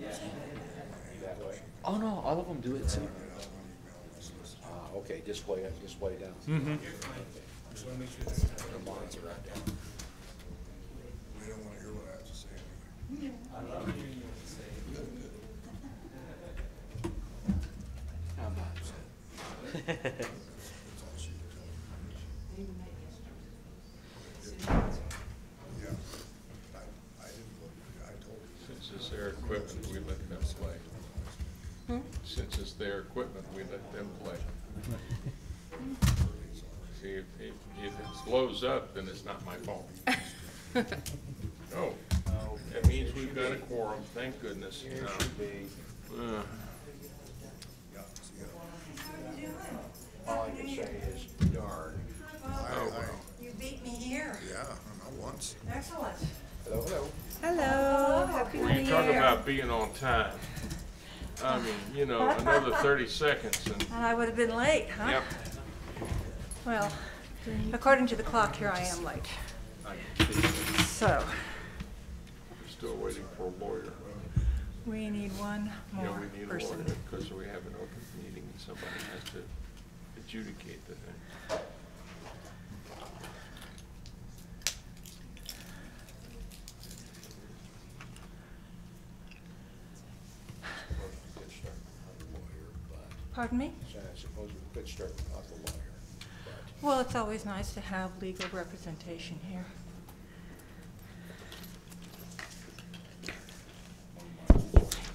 That way? Oh, no, all of them do it, see? Ah, okay, display it, display down. Mm-hmm. The lines are right down. We don't wanna hear what I have to say anyway. How about That's all she can tell me. Yeah. I, I didn't look, I told you. Since it's their equipment, we let them play. Since it's their equipment, we let them play. See, if, if, if it slows up, then it's not my fault. Oh, that means we've got a quorum, thank goodness. Here No. should be, Uh, Yeah, all I can say is darn. I, I, You beat me here. yeah, not once. Excellent. Hello, hello. Hello, happy When you talk about being on time, I mean, you know, another thirty seconds and, And I would have been late, huh? yep. Well, according to the clock, here I am late. So, We're still waiting for a lawyer. we need one Yeah, more we need a person. lawyer because we have an open meeting and somebody has to adjudicate the thing. Suppose we could start without the lawyer, but, Pardon me? so I suppose we could start without the lawyer. Well, it's always nice to have legal representation here.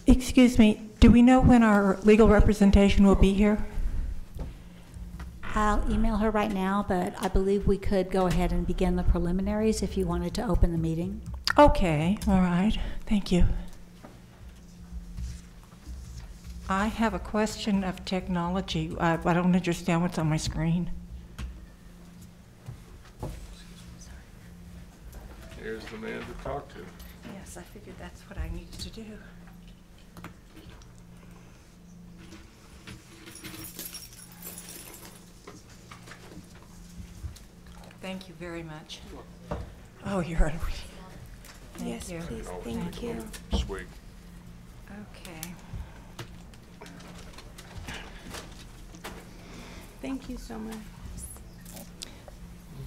Excuse me, do we know when our legal representation will be here? I'll email her right now, but I believe we could go ahead and begin the preliminaries if you wanted to open the meeting. Okay, all right, thank you. I have a question of technology. I, I don't understand what's on my screen. Here's the man to talk to. Yes, I figured that's what I needed to do. Thank you very much. Oh, you're on. Thank Yes, you. please, Always thank take a you. little Swig. Okay. Thank you so much.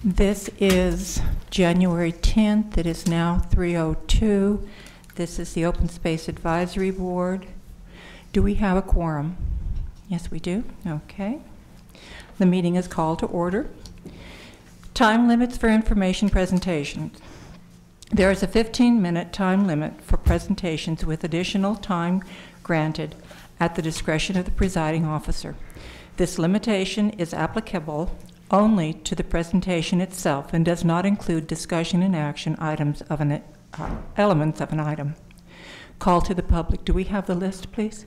This is January 10th. It is now 3:02. This is the Open Space Advisory Board. Do we have a quorum? Yes, we do. Okay. The meeting is called to order. Time limits for information presentations. There is a 15-minute time limit for presentations with additional time granted at the discretion of the presiding officer. This limitation is applicable only to the presentation itself and does not include discussion and action items of an, uh, elements of an item. Call to the public. Do we have the list, please?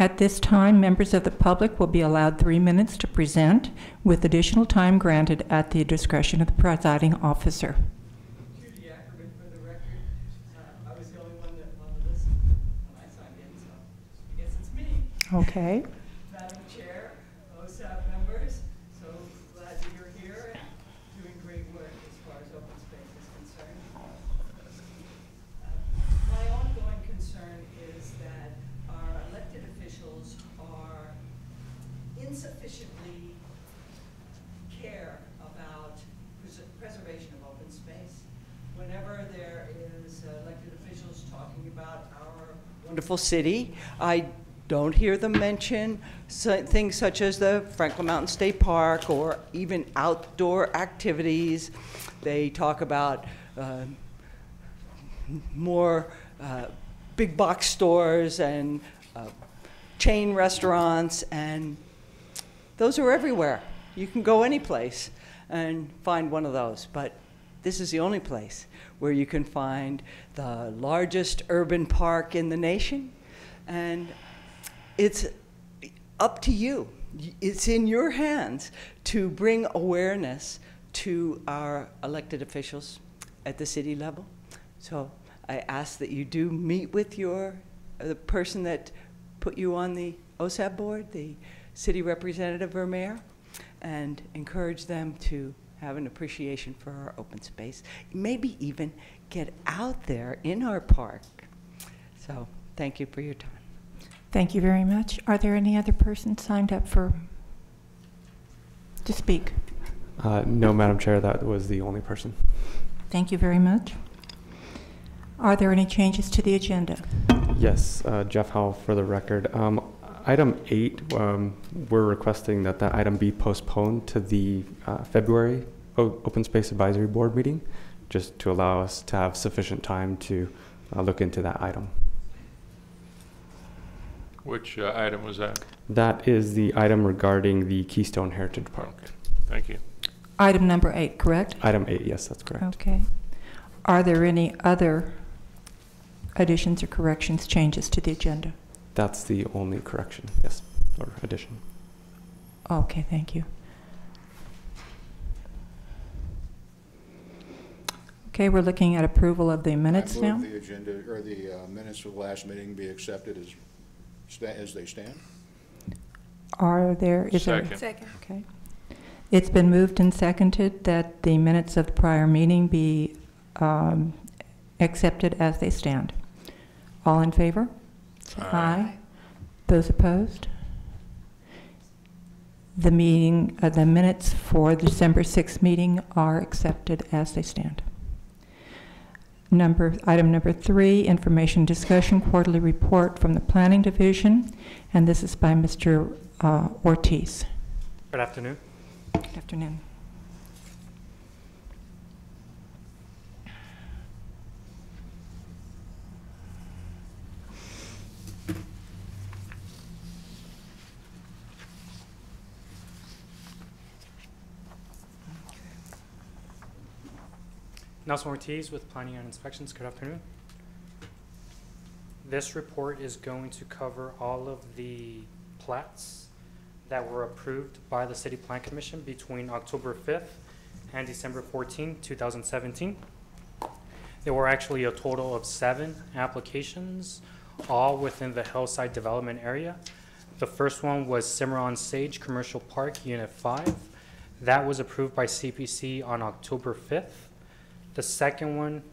At this time, members of the public will be allowed three minutes to present, with additional time granted at the discretion of the presiding officer. Judy Ackerman for the record. Uh, I was the only one that on the list when I signed in, so I guess it's me. Okay. Madam Chair, OSAB members, so glad that you're here and doing great work as far as open space is concerned. Uh, My ongoing concern is that our elected officials are insufficiently care about pres- preservation of open space. Whenever there is elected officials talking about our wonderful city, I don't hear them mention so- things such as the Franklin Mountain State Park or even outdoor activities. They talk about uh, more uh, big box stores and uh, chain restaurants, and those are everywhere. You can go any place and find one of those, but this is the only place where you can find the largest urban park in the nation, and it's up to you. It's in your hands to bring awareness to our elected officials at the city level. So I ask that you do meet with your, the person that put you on the OSAB board, the city representative or mayor, and encourage them to have an appreciation for our open space. Maybe even get out there in our park. So, thank you for your time. Thank you very much. Are there any other persons signed up for, to speak? Uh, no, Madam Chair, that was the only person. Thank you very much. Are there any changes to the agenda? Yes, uh, Jeff Howell for the record. Um, item eight, um, we're requesting that that item be postponed to the uh, February o- Open Space Advisory Board meeting, just to allow us to have sufficient time to uh, look into that item. Which uh, item was that? That is the item regarding the Keystone Heritage Park. Thank you. Item number eight, correct? Item eight, yes, that's correct. Okay. Are there any other additions or corrections, changes to the agenda? That's the only correction, yes, or addition. Okay, thank you. Okay, we're looking at approval of the minutes I now. move the agenda, or the uh, minutes of the last meeting be accepted as, sta- as they stand. Are there, is there? Second. Okay. It's been moved and seconded that the minutes of the prior meeting be um, accepted as they stand. All in favor? Aye. Those opposed? The meeting, uh, the minutes for the December 6th meeting are accepted as they stand. Number, item number three, information discussion quarterly report from the Planning Division, and this is by Mr. uh, Ortiz. Good afternoon. Good afternoon. Nelson Ortiz with Planning and Inspections. Good afternoon. This report is going to cover all of the plats that were approved by the City Plan Commission between October 5th and December 14, 2017. There were actually a total of seven applications, all within the Hillside Development Area. The first one was Cimarron Sage Commercial Park, Unit 5. That was approved by CPC on October 5th. The second one,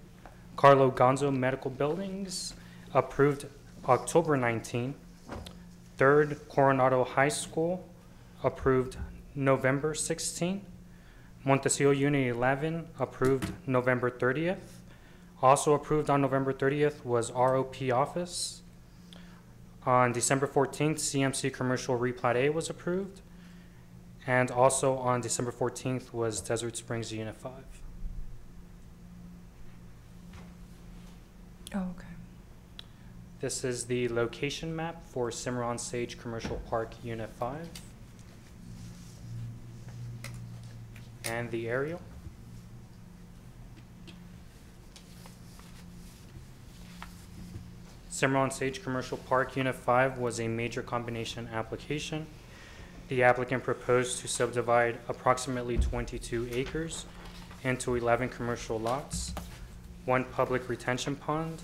Carlo Gonzo Medical Buildings, approved October 19. Third, Coronado High School, approved November 16. Montecillo Unit 11, approved November 30th. Also approved on November 30th was ROP Office. On December 14th, CMC Commercial Replat A was approved. And also on December 14th was Desert Springs Unit 5. Oh, okay. This is the location map for Cimarron Sage Commercial Park Unit 5. And the aerial. Cimarron Sage Commercial Park Unit 5 was a major combination application. The applicant proposed to subdivide approximately 22 acres into 11 commercial lots, one public retention pond,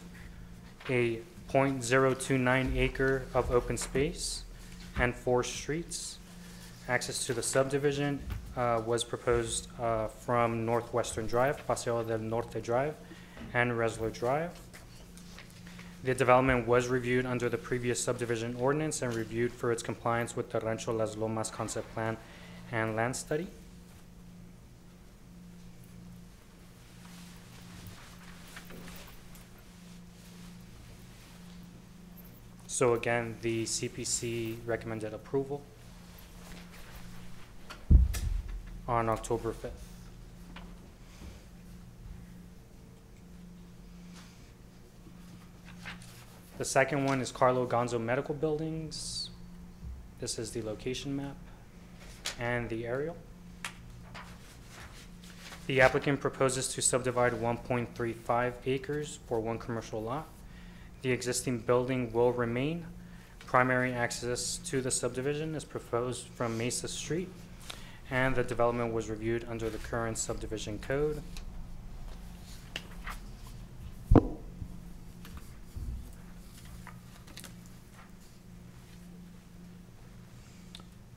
a .029 acre of open space, and four streets. Access to the subdivision uh, was proposed uh, from Northwestern Drive, Paseo del Norte Drive, and Resler Drive. The development was reviewed under the previous subdivision ordinance and reviewed for its compliance with the Rancho Las Lomas concept plan and land study. So again, the CPC recommended approval on October 5th. The second one is Carlo Gonzo Medical Buildings. This is the location map and the aerial. The applicant proposes to subdivide 1.35 acres for one commercial lot. The existing building will remain. Primary access to the subdivision is proposed from Mesa Street, and the development was reviewed under the current subdivision code.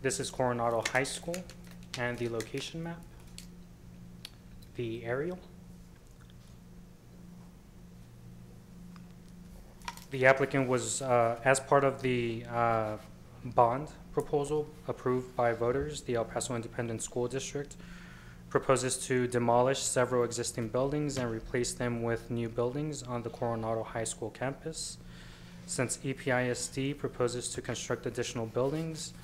This is Coronado High School. and the location map, the aerial. The applicant was, uh, as part of the uh, bond proposal approved by voters, the El Paso Independent School District proposes to demolish several existing buildings and replace them with new buildings on the Coronado High School campus. Since EPISD proposes to construct additional buildings,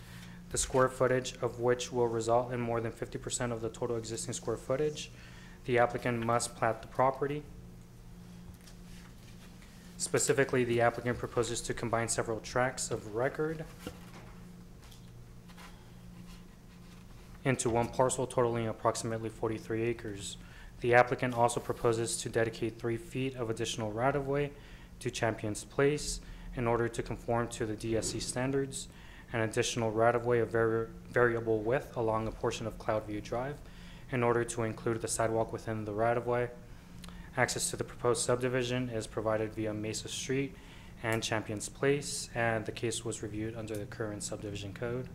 the square footage of which will result in more than fifty percent of the total existing square footage, the applicant must plat the property. Specifically, the applicant proposes to combine several tracts of record into one parcel totaling approximately forty-three acres. The applicant also proposes to dedicate three feet of additional right-of-way to Champions Place in order to conform to the DSC standards, an additional right-of-way of vari- variable width along a portion of Cloudview Drive in order to include the sidewalk within the right-of-way. Access to the proposed subdivision is provided via Mesa Street and Champions Place, and the case was reviewed under the current subdivision code.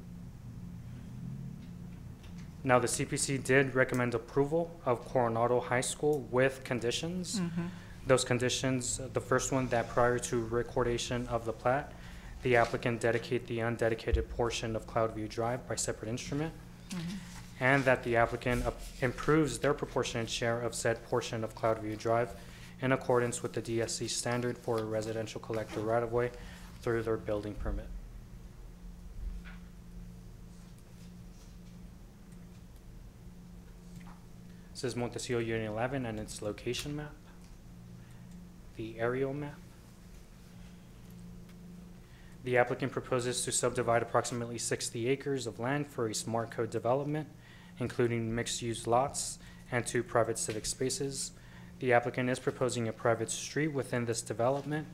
Now, the CPC did recommend approval of Coronado High School with conditions. Mm-hmm. Those conditions, the first one, that prior to recordation of the plat, the applicant dedicate the undedicated portion of Cloudview Drive by separate instrument, mm-hmm. And that the applicant improves their proportionate share of said portion of Cloudview Drive in accordance with the DSC standard for a residential collector right-of-way through their building permit. This is Montecillo Unit 11 and its location map, the aerial map. The applicant proposes to subdivide approximately 60 acres of land for a smart code development, including mixed-use lots and two private civic spaces. The applicant is proposing a private street within this development.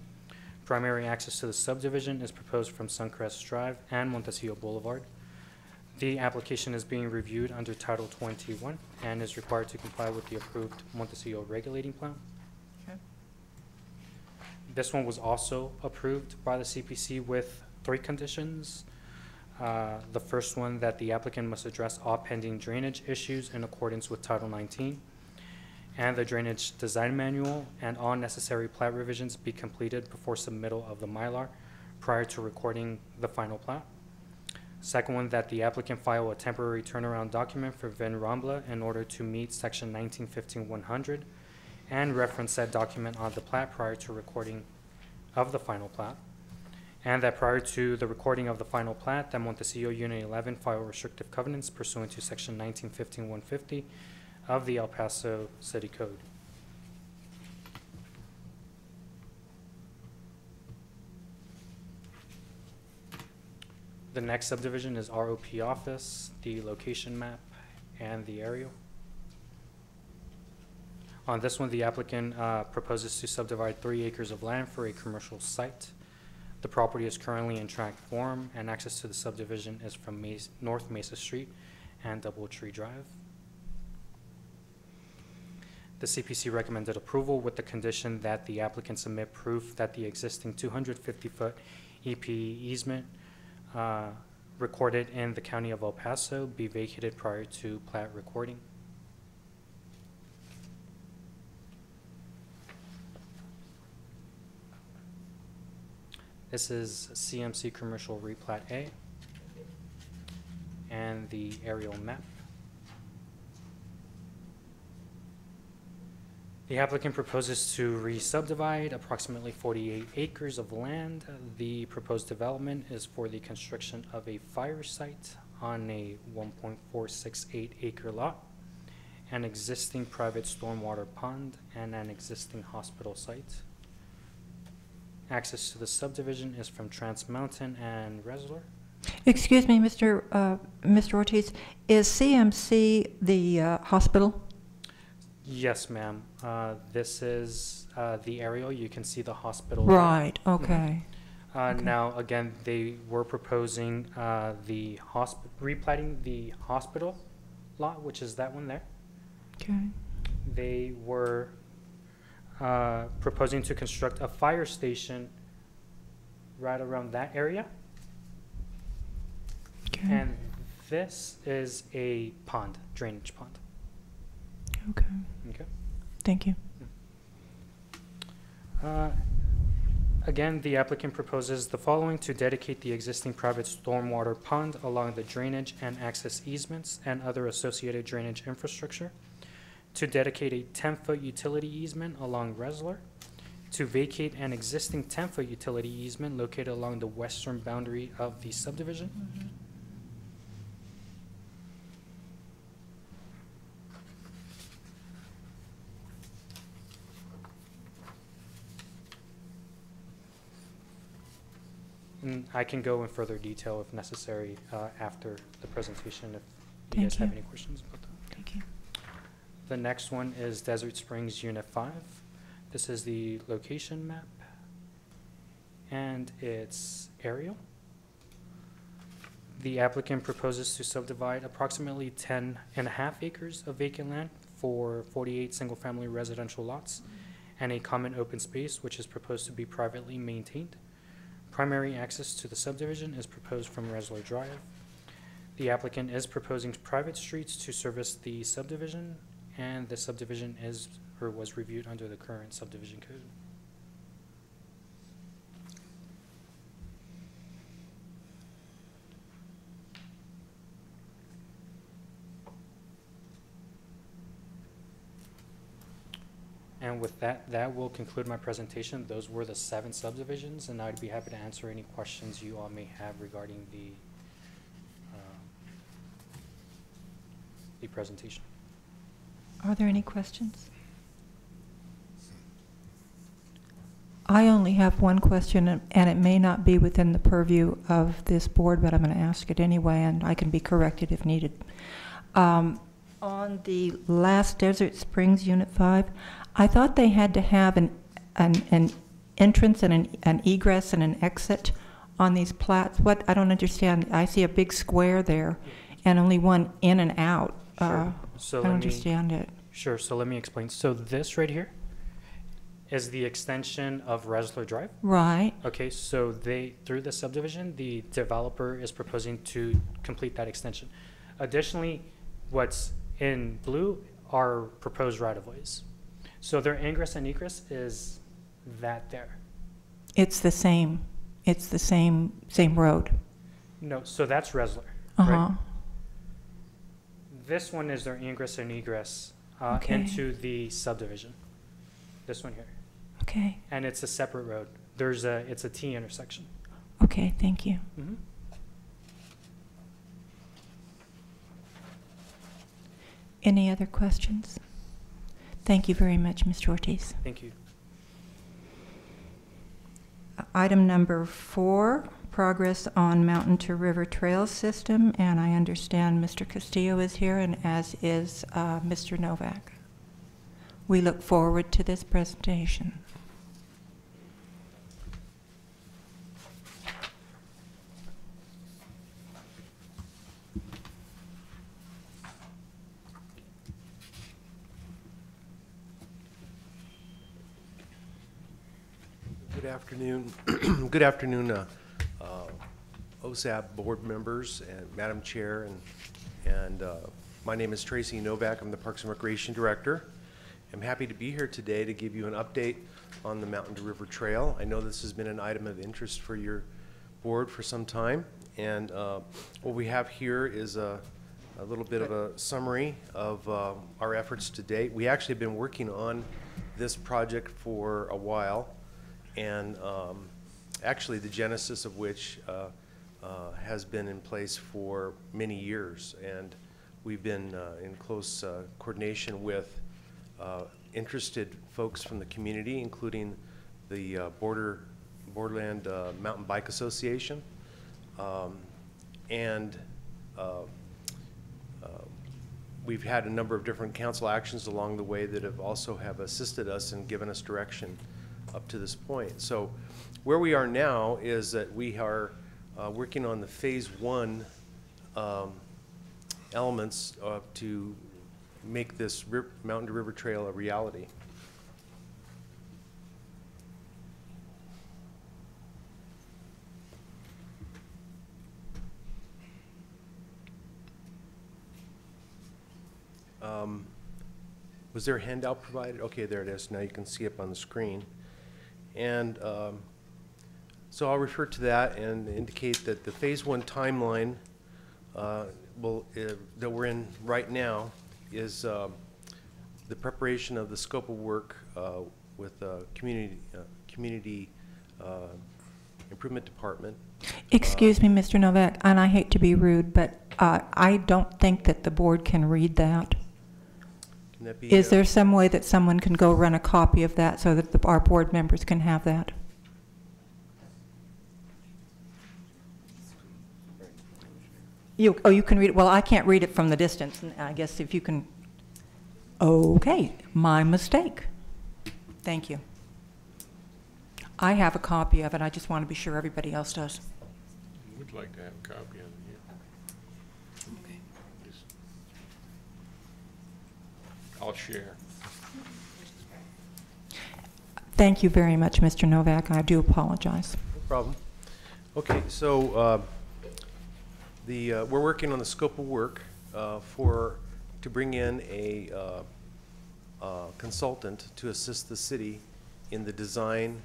Primary access to the subdivision is proposed from Suncrest Drive and Montecillo Boulevard. The application is being reviewed under Title 21 and is required to comply with the approved Montecillo regulating plan. Okay. This one was also approved by the CPC with three conditions. Uh, The first one, that the applicant must address all pending drainage issues in accordance with Title 19, and the drainage design manual and all necessary plat revisions be completed before submittal of the Mylar prior to recording the final plat. Second one, that the applicant file a temporary turnaround document for Vin Rambla in order to meet section nineteen fifteen one hundred and reference that document on the plat prior to recording of the final plat. And that prior to the recording of the final plat, that Montecillo Unit eleven file restrictive covenants pursuant to section nineteen fifteen one fifty of the El Paso City Code. The next subdivision is ROP office, the location map, and the aerial. On this one, the applicant uh, proposes to subdivide three acres of land for a commercial site. The property is currently in tract form, and access to the subdivision is from Mes- North Mesa Street and Doubletree Drive. The CPC recommended approval with the condition that the applicant submit proof that the existing 250-foot EP easement uh, recorded in the county of El Paso be vacated prior to plat recording. This is CMC Commercial Replat A and the aerial map. The applicant proposes to re-subdivide approximately 48 acres of land. The proposed development is for the construction of a fire site on a 1.468 acre lot, an existing private stormwater pond, and an existing hospital site. Access to the subdivision is from Trans Mountain and Resler. Excuse me, Mr. uh, Mr. Ortiz, is CMC the uh, hospital? Yes, ma'am. Uh, This is uh, the aerial. You can see the hospital. Right, okay. Uh, Okay. Now, again, they were proposing uh, the hosp, replating the hospital lot, which is that one there. Okay. They were uh, proposing to construct a fire station right around that area. Okay. And This is a pond, drainage pond. Okay, Okay. thank you. Uh, Again, the applicant proposes the following to dedicate the existing private stormwater pond along the drainage and access easements and other associated drainage infrastructure, to dedicate a ten-foot utility easement along Resler, to vacate an existing ten-foot utility easement located along the western boundary of the subdivision, And I can go in further detail if necessary uh, after the presentation if you guys Thank have any questions about that. Thank you. The next one is Desert Springs Unit 5. This is the location map. And it's aerial. The applicant proposes to subdivide approximately 10 and a half acres of vacant land for 48 single-family residential lots and a common open space which is proposed to be privately maintained. Primary access to the subdivision is proposed from Resler Drive. The applicant is proposing private streets to service the subdivision, and the subdivision is, or was reviewed under the current subdivision code. And with that, that will conclude my presentation. Those were the seven subdivisions, and I'd be happy to answer any questions you all may have regarding the, um, the presentation. Are there any questions? I only have one question, and it may not be within the purview of this board, but I'm going to ask it anyway, and I can be corrected if needed. Um, On the last Desert Springs Unit 5, I thought they had to have an, an an entrance and an an egress and an exit on these plats. What, I don't understand. I see a big square there and only one in and out. Uh, Sure. So I let don't me- understand it. Sure, so let me explain. So this right here is the extension of Resler Drive. Right. Okay, so they, through the subdivision, the developer is proposing to complete that extension. Additionally, what's in blue are proposed right-of-ways. So their ingress and egress is that there. It's the same, it's the same, same road. No, so that's Resler, Uh-huh. right? This one is their ingress and egress uh, Okay. into the subdivision. This one here. Okay, And it's a separate road. There's a, it's a T intersection. okay, thank you. Mhm. Any other questions? Thank you very much, Mr. Ortiz. Thank you. Item number four, progress on Mountain to River Trail System, and I understand Mr. Castillo is here, and as is uh, Mr. Novak. We look forward to this presentation. Good afternoon. Good afternoon, uh, OSAB board members and Madam Chair, and, and uh, my name is Tracy Novak. I'm the Parks and Recreation Director. I'm happy to be here today to give you an update on the Mountain to River Trail. I know this has been an item of interest for your board for some time, and uh, what we have here is a, a little bit of a summary of uh, our efforts to date. We actually have been working on this project for a while and um, actually the genesis of which uh, uh, has been in place for many years. And we've been uh, in close uh, coordination with uh, interested folks from the community, including the uh, Border, Borderland uh, Mountain Bike Association. Um, And we've had a number of different council actions along the way that have also have assisted us and given us direction up to this point. So where we are now is that we are uh, working on the phase one um, elements uh, to make this Ri- Mountain to River Trail a reality. um, was there a handout provided? Okay, there it is. Now you can see up on the screen. And um, so I'll refer to that and indicate that the Phase One timeline uh, will, uh, that we're in right now is um, the preparation of the scope of work uh, with the community, uh, community uh, improvement department. Excuse me, Mr. Novak, and I hate to be rude, but uh, I don't think that the board can read that. Can that be? Is uh, there some way that someone can go run a copy of that so that the- our board members can have that? You, oh, you can read it, well, I can't read it from the distance, and I guess if you can, okay, my mistake. Thank you. I have a copy of it, I just want to be sure everybody else does. We'd like to have a copy of it here. Just- I'll share. Thank you very much, Mr. Novak, I do apologize. No problem. Okay, so uh, the, uh, we're working on the scope of work uh, for, to bring in a uh, uh, consultant to assist the city in the design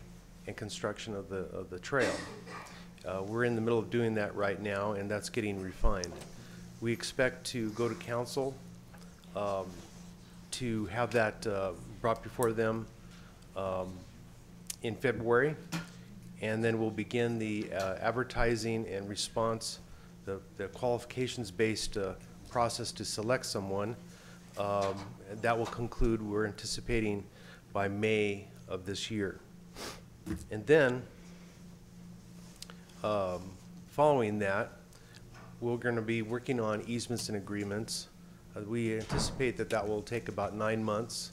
and construction of the, of the trail. Uh, We're in the middle of doing that right now, and that's getting refined. We expect to go to council um, to have that brought before them um, in February. And then we'll begin the uh, advertising and response, the the qualifications-based uh, process to select someone. Um, That will conclude, we're anticipating by May of this year. And then, um, following that, we're going to be working on easements and agreements. Uh, We anticipate that that will take about nine months,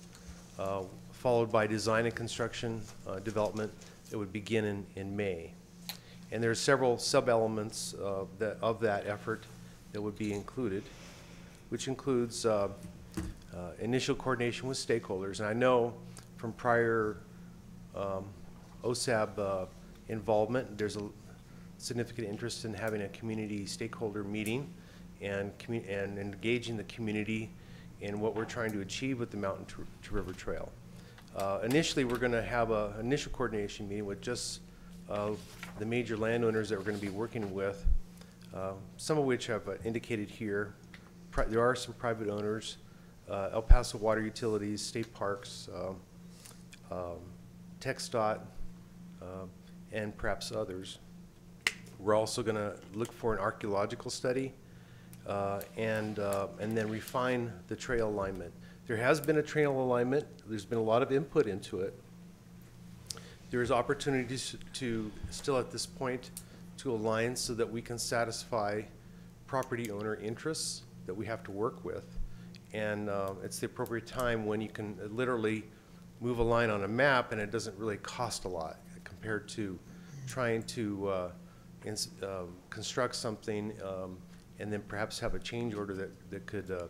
uh, followed by design and construction uh, development It would begin in, in May. And there are several sub-elements uh, that, of that effort that would be included, which includes uh, uh, initial coordination with stakeholders. And I know from prior um, OSAB uh, involvement, there's a significant interest in having a community stakeholder meeting and, and engaging the community in what we're trying to achieve with the Mountain to to River Trail. Uh, Initially, we're going to have an initial coordination meeting with just uh, the major landowners that we're going to be working with, uh, some of which have uh, indicated here. Pri- There are some private owners, uh, El Paso Water Utilities, state parks, um, um, TXDOT, uh, and perhaps others. We're also going to look for an archaeological study uh, and, uh, and then refine the trail alignment. There has been a trail alignment. There's been a lot of input into it. There is opportunities to, still at this point, to align so that we can satisfy property owner interests that we have to work with. And uh, it's the appropriate time when you can literally move a line on a map and it doesn't really cost a lot compared to trying to uh, uh, construct something um, and then perhaps have a change order that, that could, uh,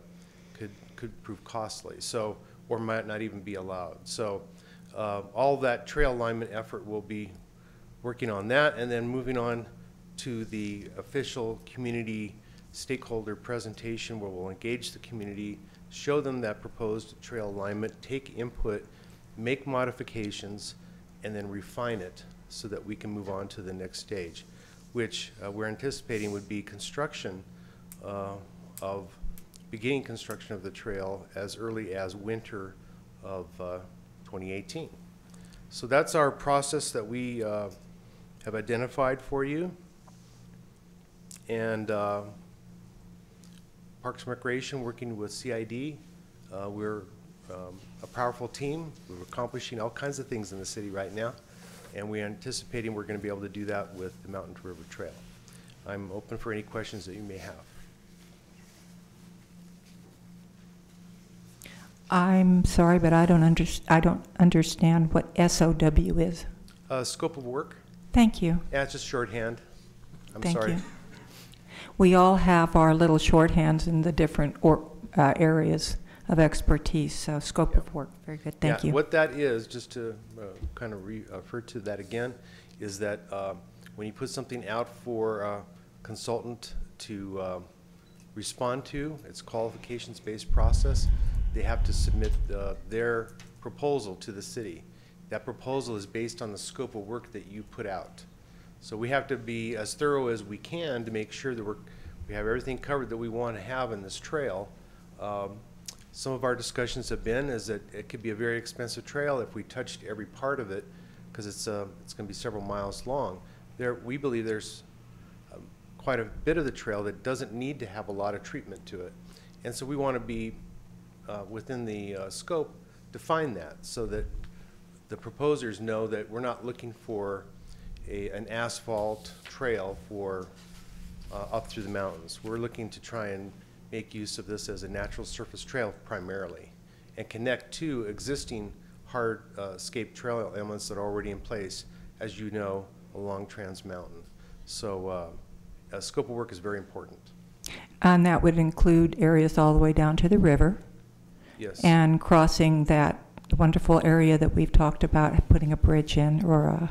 could, could prove costly. So, or might not even be allowed. So, uh, all that trail alignment effort will be working on that and then moving on to the official community stakeholder presentation where we'll engage the community, show them that proposed trail alignment, take input, make modifications, and then refine it so that we can move on to the next stage, which uh, we're anticipating would be construction uh, of, beginning construction of the trail as early as winter of uh, 2018. So that's our process that we uh, have identified for you. And uh, Parks and Recreation, working with CID, uh, we're um, a powerful team. We're accomplishing all kinds of things in the city right now, and we're anticipating we're going to be able to do that with the Mountain to River Trail. I'm open for any questions that you may have. I'm sorry, but I don't under, I don't understand what SOW is. Uh, Scope of work? Thank you. Yeah, it's just shorthand. I'm Thank sorry. you. We all have our little shorthands in the different or, uh, areas of expertise, so scope of work, very good, thank Yeah, you. What that is, just to uh, kind of re- refer to that again, is that uh, when you put something out for a consultant to, uh, respond to. It's qualifications-based process. They have to submit their proposal to the city. That proposal is based on the scope of work that you put out. So we have to be as thorough as we can to make sure that we're, we have everything covered that we want to have in this trail. Um, Some of our discussions have been is that it could be a very expensive trail if we touched every part of it, because it's, uh, it's going to be several miles long. There, we believe there's um, quite a bit of the trail that doesn't need to have a lot of treatment to it. And so we want to be uh, within the uh, scope, define that, so that the proposers know that we're not looking for a, an asphalt trail for, uh, up through the mountains. We're looking to try and make use of this as a natural surface trail primarily, and connect to existing hard, uh, scape trail elements that are already in place, as you know, along Trans Mountain. So, uh, scope of work is very important. And that would include areas all the way down to the river Yes. and crossing that wonderful area that we've talked about, putting a bridge in or a,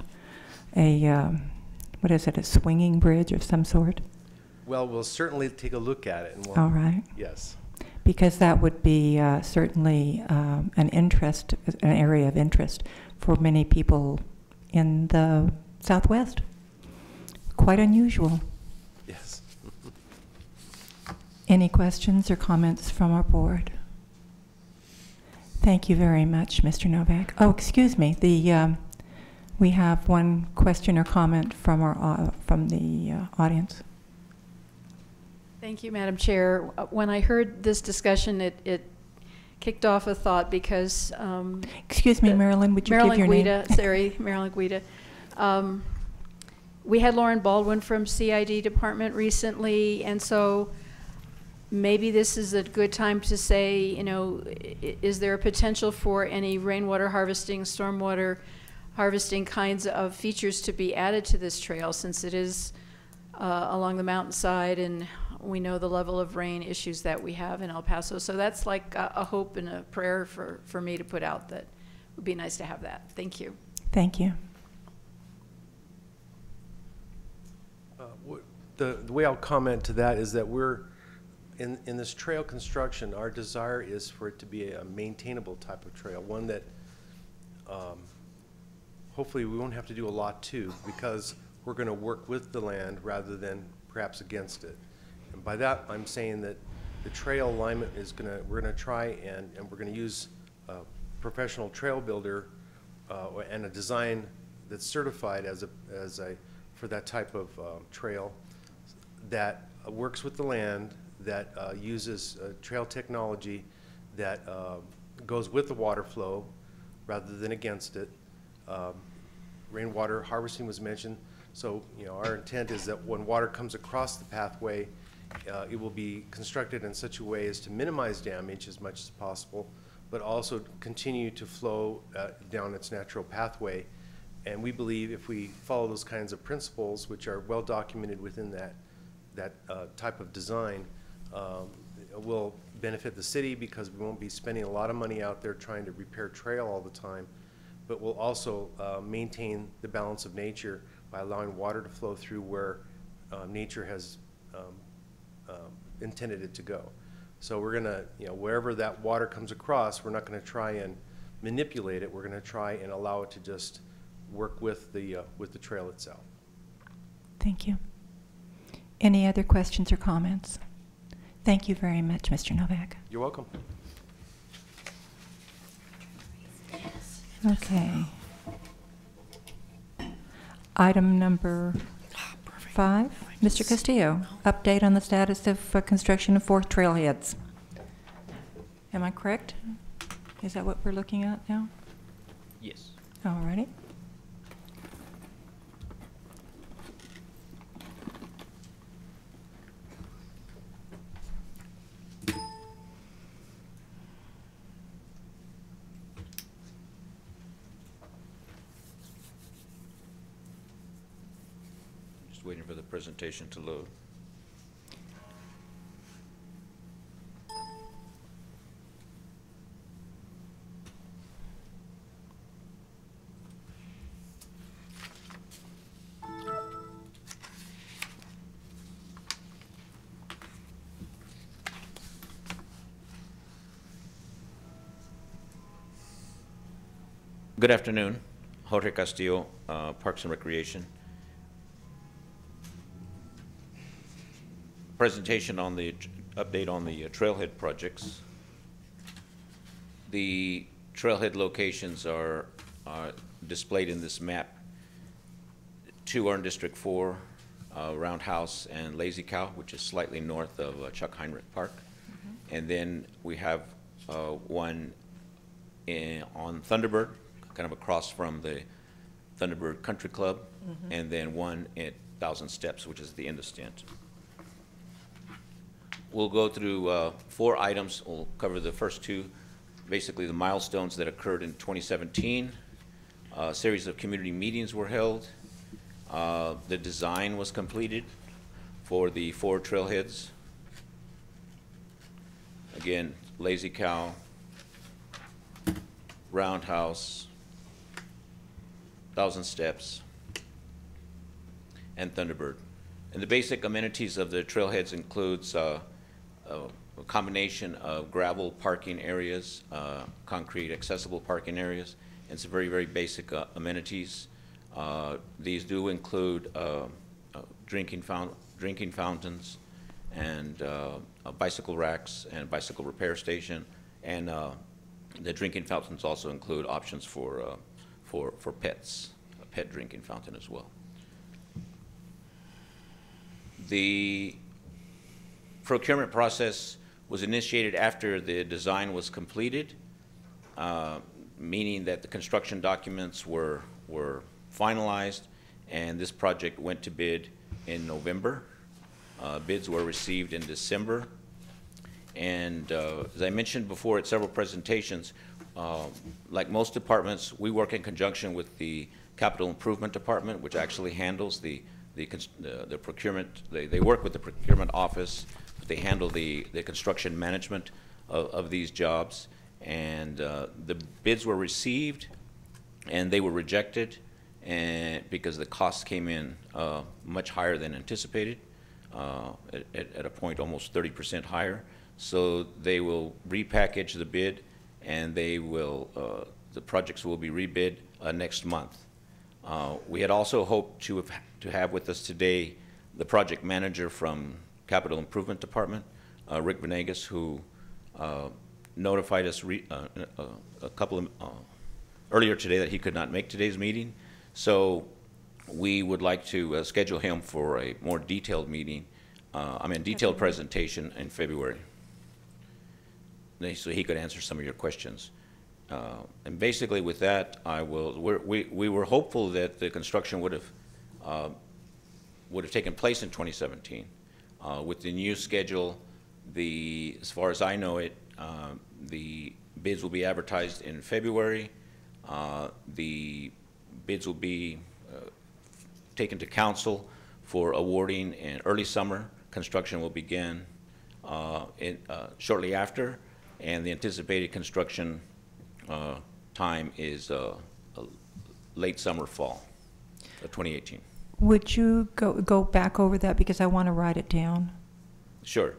a, um, what is it, a swinging bridge of some sort? Well, we'll certainly take a look at it and we'll. All right. Yes. Because that would be uh, certainly um, an interest, an area of interest for many people in the Southwest. Quite unusual. Yes. Any questions or comments from our board? Thank you very much, Mr. Novak. Oh, excuse me, the, um, we have one question or comment from our, uh, from the uh, audience. Thank you, Madam Chair. Uh, When I heard this discussion, it, it kicked off a thought because. um, Excuse me, Marilyn, would you give your name? Marilyn Guida, sorry, Marilyn Guida. Um, We had Lauren Baldwin from CID Department recently, and so maybe this is a good time to say, you know, is there a potential for any rainwater harvesting, stormwater harvesting kinds of features to be added to this trail, since it is uh, along the mountainside, and we know the level of rain issues that we have in El Paso. So that's like a, a hope and a prayer for, for me to put out that it would be nice to have that. Thank you. Thank you. Uh, The, the way I'll comment to that is that we're, in, in this trail construction, our desire is for it to be a maintainable type of trail, one that um, hopefully we won't have to do a lot to, because we're going to work with the land rather than perhaps against it. And by that, I'm saying that the trail alignment is going to, we're going to try and, and we're going to use a professional trail builder uh, and a design that's certified as a, as a, for that type of um, trail that works with the land, that uh, uses uh, trail technology that uh, goes with the water flow rather than against it. Um, Rainwater harvesting was mentioned, so, you know, our intent is that when water comes across the pathway, uh, it will be constructed in such a way as to minimize damage as much as possible, but also continue to flow uh, down its natural pathway. And we believe if we follow those kinds of principles, which are well documented within that, that uh, type of design, um, will benefit the city because we won't be spending a lot of money out there trying to repair trail all the time, but we'll also uh, maintain the balance of nature by allowing water to flow through where uh, nature has um, um, intended it to go. So we're gonna, you know, wherever that water comes across, we're not gonna try and manipulate it. We're gonna try and allow it to just work with the, uh, with the trail itself. Thank you. Any other questions or comments? Thank you very much, Mr. Novak. You're welcome. Okay. Item number five, Mr. Castillo, update on the status of uh, construction of fourth trailheads. Am I correct? Is that what we're looking at now? Yes. All righty. presentation to load. Good afternoon. Jorge Castillo, uh, Parks and Recreation. Presentation on the, update on the uh, trailhead projects. The trailhead locations are are displayed in this map. Two are in District Four, uh, Roundhouse and Lazy Cow, which is slightly north of uh, Chuck Heinrich Park. And then we have uh, one in, on Thunderbird, kind of across from the Thunderbird Country Club, and then one at Thousand Steps, which is the end of Stint. We'll go through uh, four items. We'll cover the first two, basically the milestones that occurred in 2017. A series of community meetings were held. Uh, The design was completed for the four trailheads. Again, Lazy Cow, Roundhouse, Thousand Steps, and Thunderbird. And the basic amenities of the trailheads includes uh, a combination of gravel parking areas, uh, concrete accessible parking areas, and some very, very basic uh, amenities. Uh, These do include uh, uh, drinking drinking fountains, and bicycle racks, and bicycle repair station, and the drinking fountains also include options for, for, for pets, a pet drinking fountain as well. The procurement process was initiated after the design was completed, uh, meaning that the construction documents were, were finalized, and this project went to bid in November. Uh, Bids were received in December. And uh, as I mentioned before at several presentations, uh, like most departments, we work in conjunction with the Capital Improvement Department, which actually handles the, the the procurement, they, they work with the procurement office, they handle the, the construction management of, of these jobs. And uh, the bids were received, and they were rejected, and, because the costs came in uh, much higher than anticipated, uh, at, at a point almost thirty percent higher. So they will repackage the bid, and they will, uh, the projects will be rebid uh, next month. Uh, We had also hoped to have, to have with us today the project manager from Capital Improvement Department, uh, Rick Venegas, who uh, notified us re- uh, uh, a couple of, uh, earlier today that he could not make today's meeting. So we would like to uh, schedule him for a more detailed meeting, uh, I mean, detailed presentation in February. So he could answer some of your questions. Uh, And basically with that, I will, we're- we, we were hopeful that the construction would have, uh, would have taken place in 2017. Uh, With the new schedule, the, as far as I know it, uh, the bids will be advertised in February. Uh, The bids will be uh, taken to council for awarding in early summer. Construction will begin uh, in, uh, shortly after, and the anticipated construction time is late summer, fall of 2018. Would you go, go back over that because I want to write it down? Sure.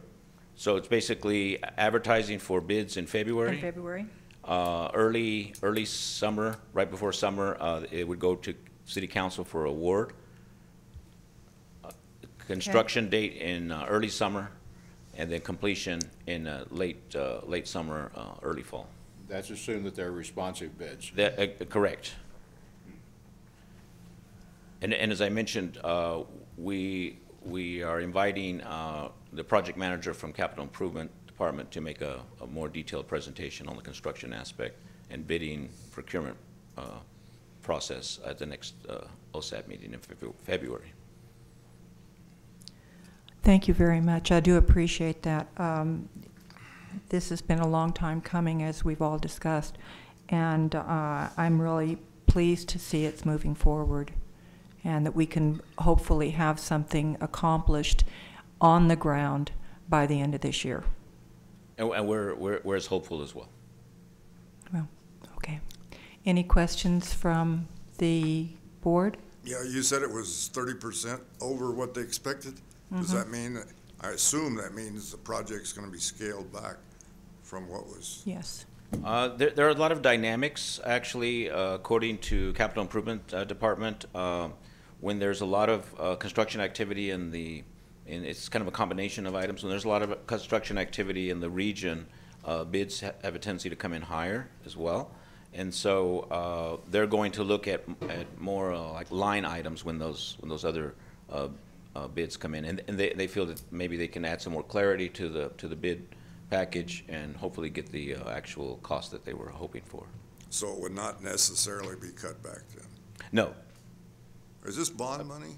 So it's basically advertising for bids in February. In February? Uh, Early, early summer, right before summer, uh, it would go to city council for award. Uh, Construction date in uh, early summer, and then completion in uh, late, uh, late summer, uh, early fall. That's assumed that they're responsive bids. That, uh, correct. And, and as I mentioned, uh, we, we are inviting uh, the project manager from Capital Improvement Department to make a, a more detailed presentation on the construction aspect and bidding procurement uh, process at the next uh, OSAB meeting in February. Thank you very much. I do appreciate that. Um, This has been a long time coming, as we've all discussed, and uh, I'm really pleased to see it's moving forward, and that we can hopefully have something accomplished on the ground by the end of this year. And, and we're, we're, we're as hopeful as well. Well, okay. Any questions from the board? Yeah, you said it was thirty percent over what they expected. Does Mhm. that mean, that- I assume that means the project's gonna be scaled back from what was, Yes. Uh, There there are a lot of dynamics, actually, uh, according to Capital Improvement uh, Department. When there's a lot of uh, construction activity in the, and it's kind of a combination of items, when there's a lot of construction activity in the region, uh, bids ha- have a tendency to come in higher as well. And so uh, they're going to look at, at more uh, like line items when those, when those other uh, uh, bids come in. And, and they, they feel that maybe they can add some more clarity to the, to the bid package and hopefully get the uh, actual cost that they were hoping for. So it would not necessarily be cut back then. No, Is this bond money?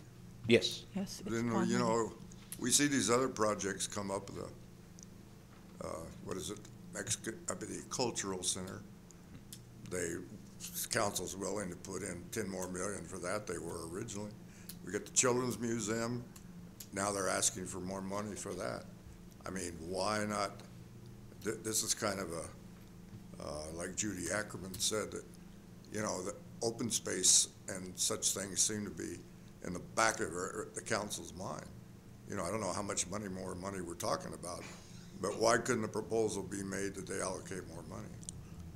yes, Yes. it's Then, one you hundred. know, we see these other projects come up, the, uh, what is it, Mexican, uh, the Cultural Center. They, council's willing to put in ten more million for that, they were originally. We got the Children's Museum, now they're asking for more money for that. I mean, why not, th- this is kind of a, uh, like Judy Ackerman said, that, you know, the open space and such things seem to be in the back of the council's mind. You know, I don't know how much money, more money we're talking about, but why couldn't a proposal be made that they allocate more money?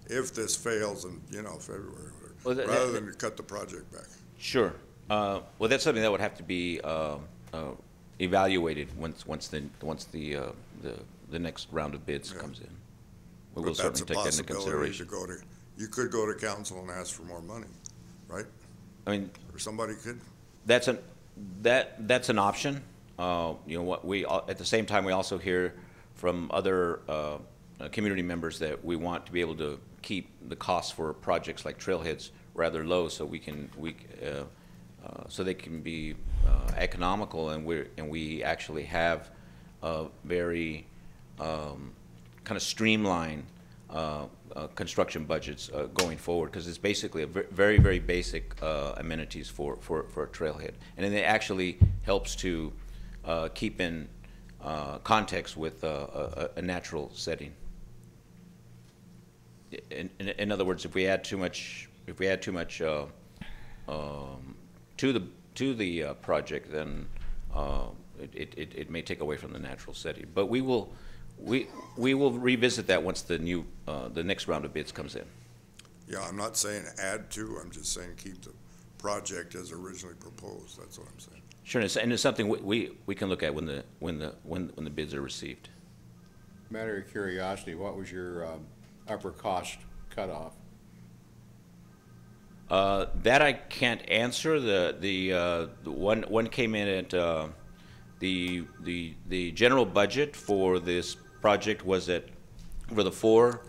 If this fails in, you know, February, or Well, that- rather that- than to cut the project back. sure. Uh, Well, that's something that would have to be uh, uh, evaluated once, once the, once the, uh, the, the next round of bids Yeah. comes in. We will But certainly take that into possibility to consideration. go to, you could go to council and ask for more money, right? I mean, Or somebody could, That's an, that, that's an option. Uh, You know, what, we, al- at the same time, we also hear from other uh, uh, community members that we want to be able to keep the costs for projects like trailheads rather low so we can, we, uh, uh, so they can be uh, economical and we're, and we actually have a very um, kind of streamlined uh, uh, construction budgets uh, going forward, because it's basically a very, very basic uh, amenities for, for, for a trailhead. And it actually helps to uh, keep in uh, context with a, a- natural setting. In, in, in other words, if we add too much, if we add too much um, to the, to the project, then it, it, it may take away from the natural setting. But we will, we, we will revisit that once the new, uh, the next round of bids comes in. yeah, I'm not saying add to, I'm just saying keep the project as originally proposed, that's what I'm saying. Sure, and it's, and it's something we, we, we can look at when the, when the, when, when the bids are received. Matter of curiosity, what was your um, upper cost cutoff? Uh, that I can't answer. The, the, uh, the one, one came in at, uh, the, the, the general budget for this project was that for the four,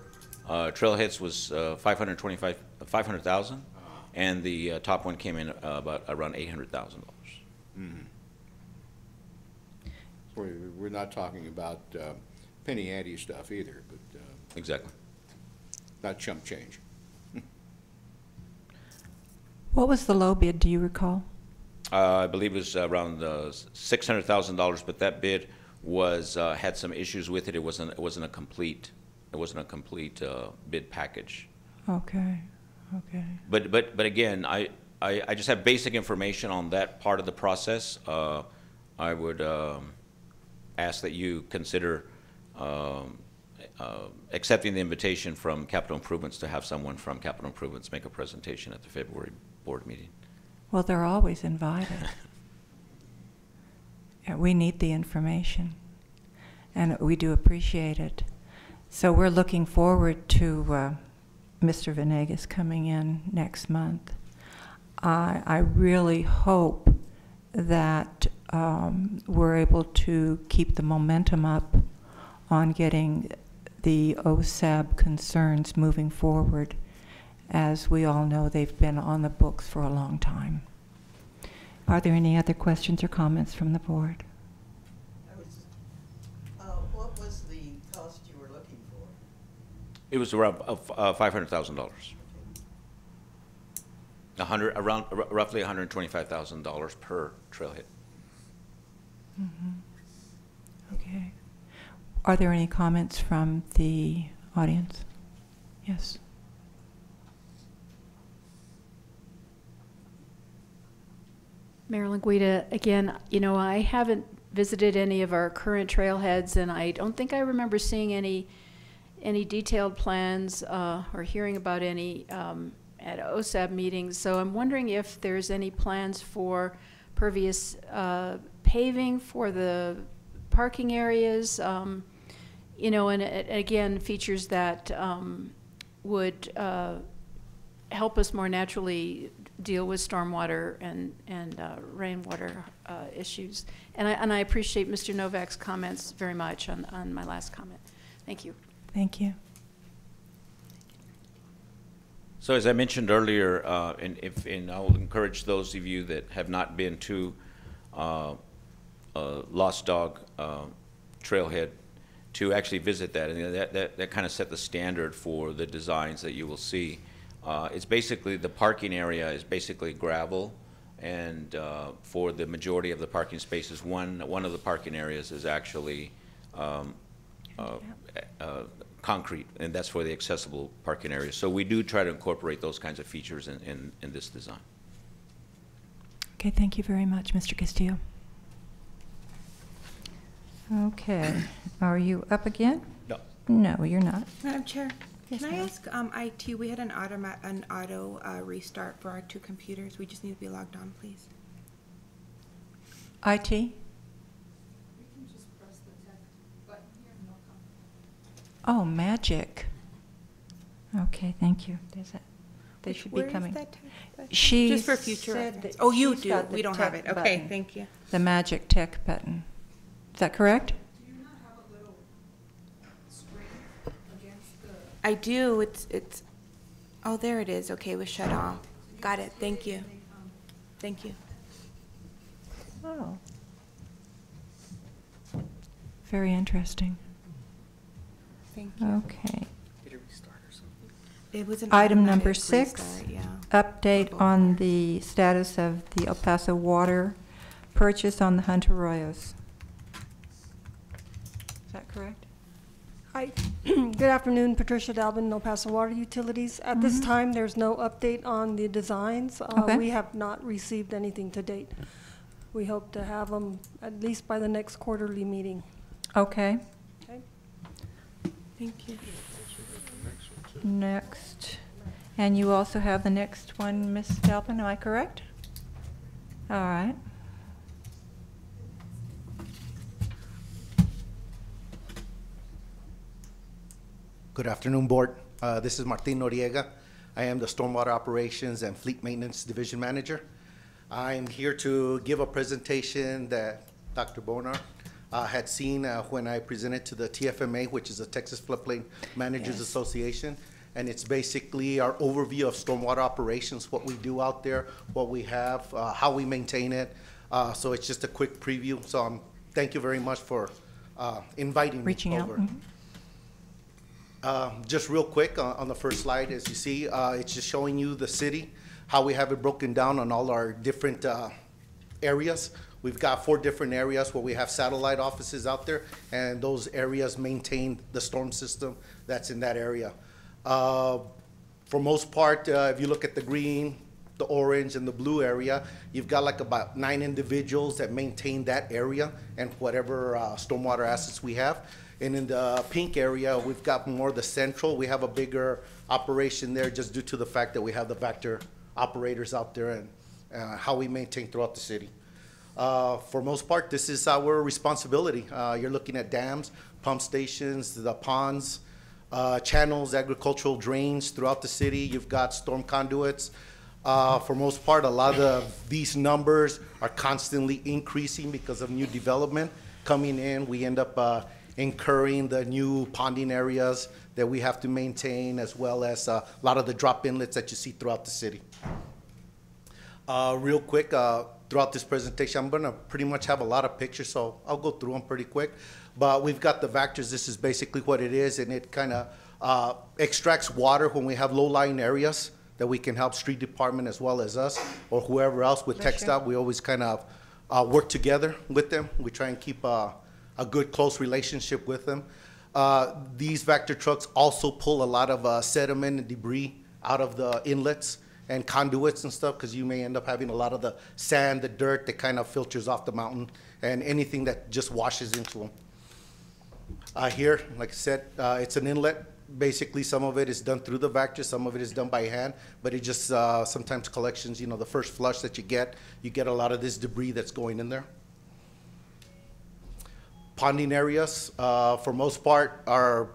uh, trailheads was, uh, five hundred twenty-five, five hundred thousand. And the, uh, top one came in uh, about, around eight hundred thousand dollars. We're, we're not talking about uh, penny ante stuff either, but uh, Exactly. not chump change. What was the low bid, do you recall? Uh, I believe it was around, uh, six hundred thousand dollars, but that bid was, uh, had some issues with it. It wasn't, it wasn't a complete, it wasn't a complete, uh, bid package. Okay, okay. But, but, but again, I, I, I just have basic information on that part of the process. Uh, I would, um, ask that you consider, um, uh, accepting the invitation from Capital Improvements to have someone from Capital Improvements make a presentation at the February board meeting. Well, they're always invited. We need the information, and we do appreciate it. So we're looking forward to uh, Mr. Venegas coming in next month. I, I really hope that um, we're able to keep the momentum up on getting the OSAB concerns moving forward. As we all know, they've been on the books for a long time. Are there any other questions or comments from the board? Was, uh, what was the cost you were looking for? It was around, uh, uh, five hundred thousand dollars. A hundred, around, r- roughly hundred and twenty-five thousand dollars per trailhead. Okay. Are there any comments from the audience? Yes. Marilyn Guida, again, you know, I haven't visited any of our current trailheads, and I don't think I remember seeing any any detailed plans uh, or hearing about any um, at OSAB meetings. So I'm wondering if there's any plans for pervious uh, paving for the parking areas, um, you know, and again, features that um, would uh, help us more naturally deal with stormwater and, and uh, rainwater uh, issues. And I, and I appreciate Mr. Novak's comments very much on, on my last comment. Thank you. Thank you. So as I mentioned earlier, uh, and if, and I will encourage those of you that have not been to uh, uh, Lost Dog uh, Trailhead to actually visit that, and that, that, that kind of set the standard for the designs that you will see. Uh, It's basically, the parking area is basically gravel, and uh, for the majority of the parking spaces, one, one of the parking areas is actually um, uh, uh, concrete, and that's for the accessible parking area. So we do try to incorporate those kinds of features in, in, in this design. Okay, thank you very much, Mr. Castillo. Okay, are you up again? No. No, you're not. Madam Chair, Yes, can I ma'am. ask, um, IT, we had an automa, an auto, uh, restart for our two computers. We just need to be logged on, please. IT? Oh, magic. Okay, thank you. There's that. They should be Where is coming. that tech button? She Just for future said reference. that Oh, you she's do. got the We don't have tech it. Okay, button. thank you. The magic tech button. Is that correct? I do, it's, it's, oh, there it is. Okay, it was shut off. Got it, thank you. Thank you. Oh. Very interesting. Thank you. Okay. It was an Item number automatic six, restart, yeah. update on the status of the El Paso water purchase on the Hunter Arroyos. Is that correct? Hi, good afternoon, Patricia Dalvin, El Paso Water Utilities. At this Mhm. time, there's no update on the designs. Uh, Okay. We have not received anything to date. We hope to have them at least by the next quarterly meeting. Okay, Okay? Thank you. next. And you also have the next one, Ms. Dalvin, am I correct? All right. Good afternoon, Board. Uh, This is Martin Noriega. I am the Stormwater Operations and Fleet Maintenance Division Manager. I'm here to give a presentation that Dr. Bonar uh, had seen uh, when I presented to the TFMA, which is the Texas Floodplain Managers Yes. Association. And it's basically our overview of stormwater operations, what we do out there, what we have, uh, how we maintain it. Uh, So it's just a quick preview. So um, thank you very much for uh, inviting me Reaching out. over. mhm. Uh, Just real quick, on on the first slide, as you see, uh, it's just showing you the city, how we have it broken down on all our different uh, areas. We've got four different areas where we have satellite offices out there, and those areas maintain the storm system that's in that area. Uh, For most part, uh, if you look at the green, the orange, and the blue area, you've got like about nine individuals that maintain that area and whatever uh, stormwater assets we have. And in the pink area, we've got more the central. We have a bigger operation there just due to the fact that we have the Vactor operators out there and uh, how we maintain throughout the city. Uh, For most part, this is our responsibility. Uh, You're looking at dams, pump stations, the ponds, uh, channels, agricultural drains throughout the city. You've got storm conduits. Uh, For most part, a lot of these numbers are constantly increasing because of new development coming in. We end up uh, incurring the new ponding areas that we have to maintain, as well as uh, a lot of the drop inlets that you see throughout the city. Uh, real quick, uh, throughout this presentation, I'm gonna pretty much have a lot of pictures, so I'll go through them pretty quick. But we've got the vactors, this is basically what it is, and it kinda, uh, extracts water when we have low-lying areas that we can help street department as well as us, or whoever else with. TxDOT, we always kind of, uh, work together with them. We try and keep, uh, a good, close relationship with them. Uh, these vactor trucks also pull a lot of, uh, sediment and debris out of the inlets and conduits and stuff, because you may end up having a lot of the sand, the dirt that kind of filters off the mountain, and anything that just washes into them. Uh, here, like I said, uh, it's an inlet. Basically, some of it is done through the Vactor, some of it is done by hand, but it just, uh, sometimes collections, you know, the first flush that you get, you get a lot of this debris that's going in there. Ponding areas, uh, for most part, are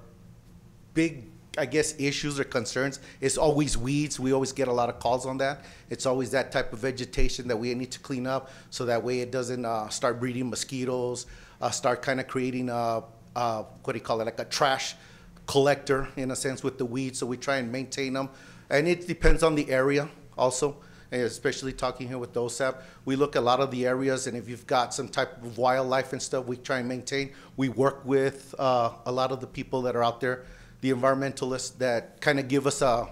big, I guess, issues or concerns. It's always weeds. We always get a lot of calls on that. It's always that type of vegetation that we need to clean up so that way it doesn't uh, start breeding mosquitoes, uh, start kind of creating a, uh, what do you call it, like a trash collector in a sense with the weeds. So we try and maintain them. And it depends on the area also especially talking here with OSAB, we look at a lot of the areas, and if you've got some type of wildlife and stuff, we try and maintain. We work with uh, a lot of the people that are out there, the environmentalists that kind of give us a,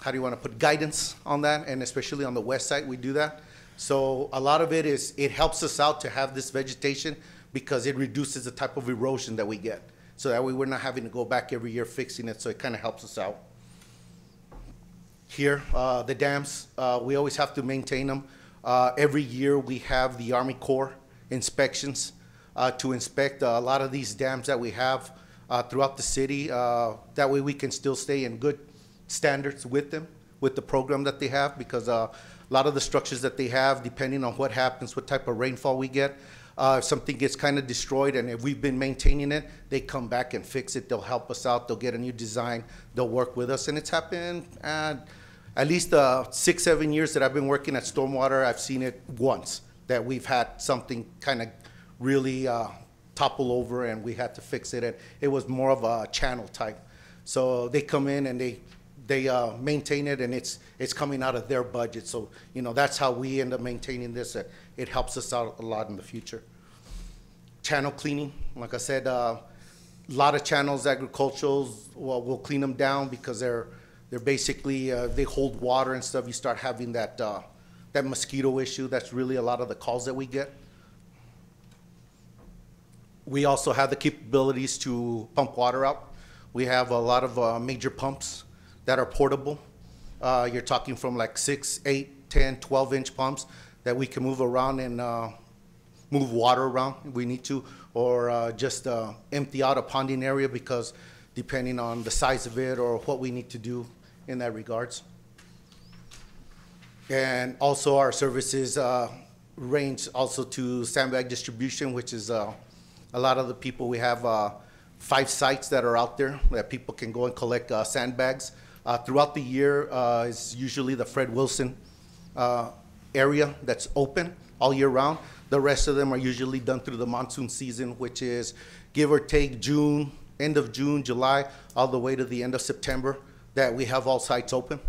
how do you want to put guidance on that, and especially on the west side, we do that. So a lot of it is, it helps us out to have this vegetation because it reduces the type of erosion that we get. So that way we're not having to go back every year fixing it, so it kind of helps us out here, uh, the dams, uh, we always have to maintain them. Uh, every year, we have the Army Corps inspections uh, to inspect a lot of these dams that we have uh, throughout the city. Uh, that way, we can still stay in good standards with them, with the program that they have, because a lot of the structures that they have, depending on what happens, what type of rainfall we get, if something gets kind of destroyed, and if we've been maintaining it, they come back and fix it. They'll help us out. They'll get a new design. They'll work with us, and it's happened at least uh, six, seven years that I've been working at Stormwater, I've seen it once that we've had something kind of really uh, topple over and we had to fix it. And it was more of a channel type. So they come in and they they uh, maintain it and it's it's coming out of their budget. So you know that's how we end up maintaining this. It helps us out a lot in the future. Channel cleaning, like I said, uh, a lot of channels, agriculturals, well, we'll clean them down because they're they're basically, uh, they hold water and stuff. You start having that, uh, that mosquito issue. That's really a lot of the calls that we get. We also have the capabilities to pump water out. We have a lot of uh, major pumps that are portable. Uh, you're talking from like six, eight, 10, 12 inch pumps that we can move around and uh, move water around if we need to, or uh, just empty out a ponding area because depending on the size of it or what we need to do in that regards. And also our services uh, range also to sandbag distribution, which is uh, a lot of the people, we have uh, five sites that are out there that people can go and collect uh, sandbags. Uh, throughout the year uh, is usually the Fred Wilson area that's open all year round. The rest of them are usually done through the monsoon season, which is give or take June, end of June, July, all the way to the end of September that we have all sites open.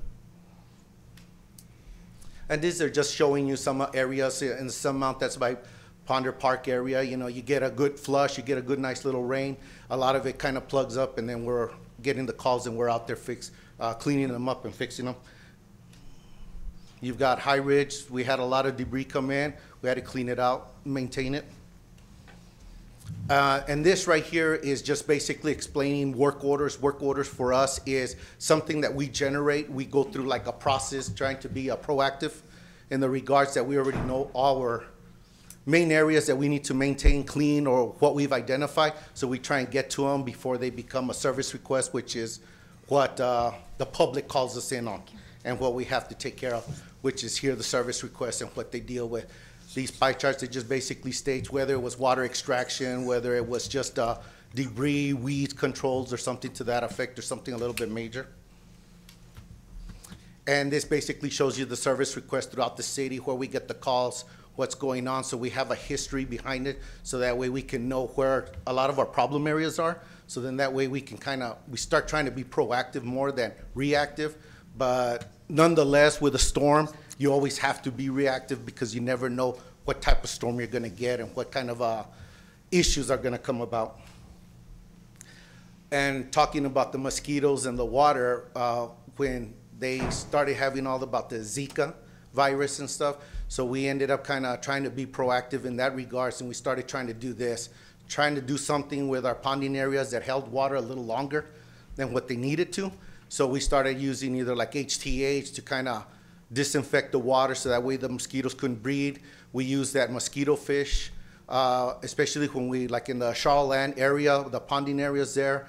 And these are just showing you some areas in some amount that's by Ponder Park area. You know, you get a good flush, you get a good nice little rain. A lot of it kind of plugs up and then we're getting the calls and we're out there fix, uh, cleaning them up and fixing them. You've got High Ridge. We had a lot of debris come in. We had to clean it out, maintain it. Uh, and this right here is just basically explaining work orders. Work orders for us is something that we generate. We go through like a process trying to be uh, proactive in the regards that we already know our main areas that we need to maintain clean or what we've identified. So we try and get to them before they become a service request, which is what uh, the public calls us in on and what we have to take care of, which is here the service request and what they deal with. These pie charts, it just basically states whether it was water extraction, whether it was just uh, debris, weed controls, or something to that effect, or something a little bit major. And this basically shows you the service request throughout the city, where we get the calls, what's going on, so we have a history behind it, so that way we can know where a lot of our problem areas are. So then that way we can kind of, we start trying to be proactive more than reactive. But nonetheless, with a storm, you always have to be reactive because you never know what type of storm you're going to get and what kind of uh, issues are going to come about. And talking about the mosquitoes and the water, uh, when they started having all about the Zika virus and stuff, so we ended up kind of trying to be proactive in that regards, and we started trying to do this, trying to do something with our ponding areas that held water a little longer than what they needed to. So we started using either like HTH to kind of disinfect the water so that way the mosquitoes couldn't breed. We use that mosquito fish uh, especially when we, like in the Charlotte area, the ponding areas there,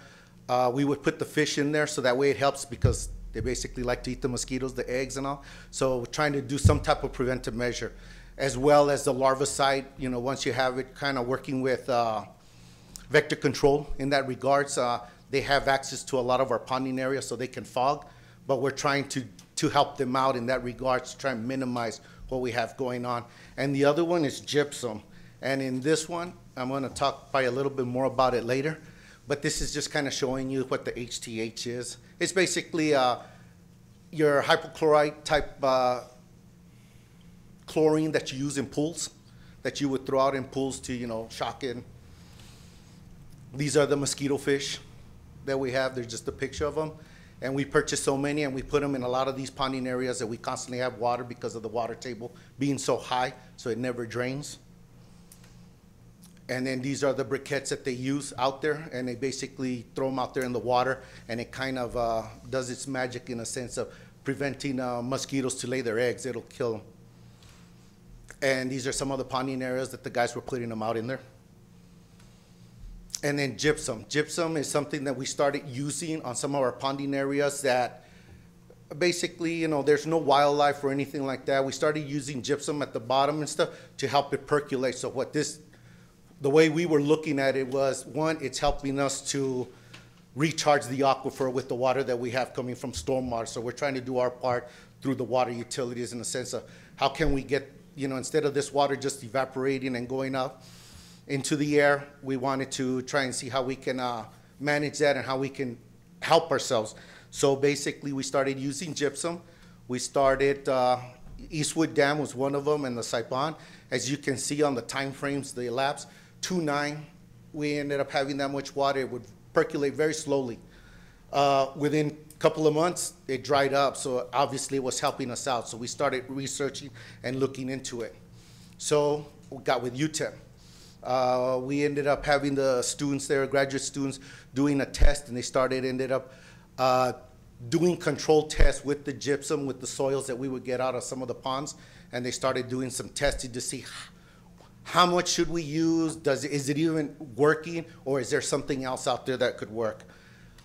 uh, we would put the fish in there so that way it helps because they basically like to eat the mosquitoes, the eggs and all. So we're trying to do some type of preventive measure, as well as the larvicide. You know, once you have it, kind of working with uh, vector control in that regards. Uh, they have access to a lot of our ponding areas, so they can fog. But we're trying to to help them out in that regards to try and minimize what we have going on. And the other one is gypsum. And in this one, I'm going to talk probably a little bit more about it later. But this is just kind of showing you what the HTH is. It's basically uh, your hypochlorite type uh, chlorine that you use in pools, that you would throw out in pools to, you know, shock in. These are the mosquito fish that we have. There's just a picture of them. And we purchased so many and we put them in a lot of these ponding areas that we constantly have water because of the water table being so high, so it never drains. And then these are the briquettes that they use out there, and they basically throw them out there in the water, and it kind of uh, does its magic in a sense of preventing uh, mosquitoes to lay their eggs. It'll kill them. And these are some of the ponding areas that the guys were putting them out in there. And then gypsum. Gypsum is something that we started using on some of our ponding areas that basically, you know, there's no wildlife or anything like that. We started using gypsum at the bottom and stuff to help it percolate. So what this, the way we were looking at it was, one, it's helping us to recharge the aquifer with the water that we have coming from stormwater. So we're trying to do our part through the water utilities in the sense of how can we get, you know, instead of this water just evaporating and going up, into the air. We wanted to try and see how we can uh, manage that and how we can help ourselves. So basically, we started using gypsum. We started, uh, Eastwood Dam was one of them, and the Saipan. As you can see on the time frames, the elapsed, 2-9, we ended up having that much water. It would percolate very slowly. Uh, within a couple of months, it dried up, so obviously it was helping us out. So we started researching and looking into it. So we got with UTEP. Uh, we ended up having the students there, graduate students, doing a test, and they started, ended up uh, doing control tests with the gypsum, with the soils that we would get out of some of the ponds, and they started doing some testing to see how much should we use, does is it even working, or is there something else out there that could work?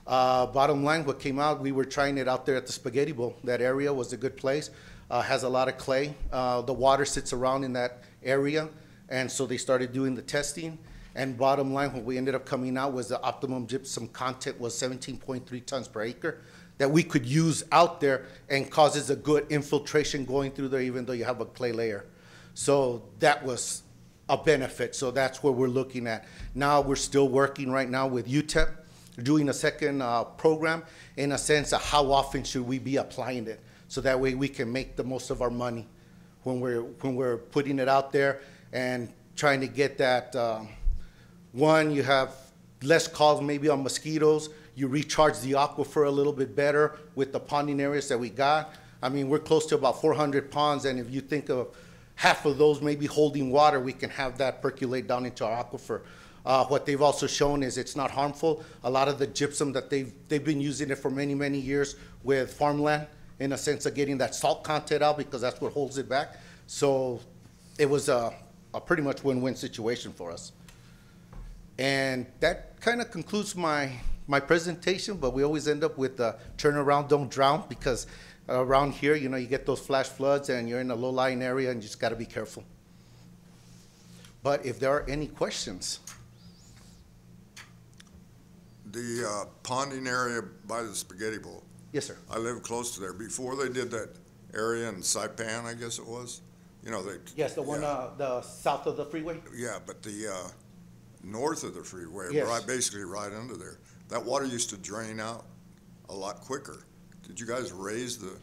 Uh, bottom line, what came out, we were trying it out there at the Spaghetti Bowl. That area was a good place, uh, has a lot of clay. Uh, the water sits around in that area. And so they started doing the testing. And bottom line, what we ended up coming out was the optimum gypsum content was 17.3 tons per acre that we could use out there and causes a good infiltration going through there, even though you have a clay layer. So that was a benefit. So that's what we're looking at. Now we're still working right now with UTEP, doing a second uh, program in a sense of how often should we be applying it, so that way we can make the most of our money when we're when we're putting it out there and trying to get that. Um, one, you have less calls maybe on mosquitoes. You recharge the aquifer a little bit better with the ponding areas that we got. I mean, we're close to about 400 ponds, and if you think of half of those maybe holding water, we can have that percolate down into our aquifer. Uh, what they've also shown is it's not harmful. A lot of the gypsum that they've they've been using it for many many years with farmland, in a sense of getting that salt content out because that's what holds it back. So it was a a pretty much win-win situation for us. And that kind of concludes my, my presentation, but we always end up with uh, turn around, don't drown, because around here, you know, you get those flash floods and you're in a low-lying area and you just got to be careful. But if there are any questions. The uh, ponding area by the Spaghetti Bowl. Yes, sir. I live close to there. Before they did that area in Saipan, I guess it was, you know, they. Yes, the one, yeah. uh, the south of the freeway? Yeah, but the, uh, north of the freeway, Yes. right, basically right under there, that water used to drain out a lot quicker. Did you guys raise the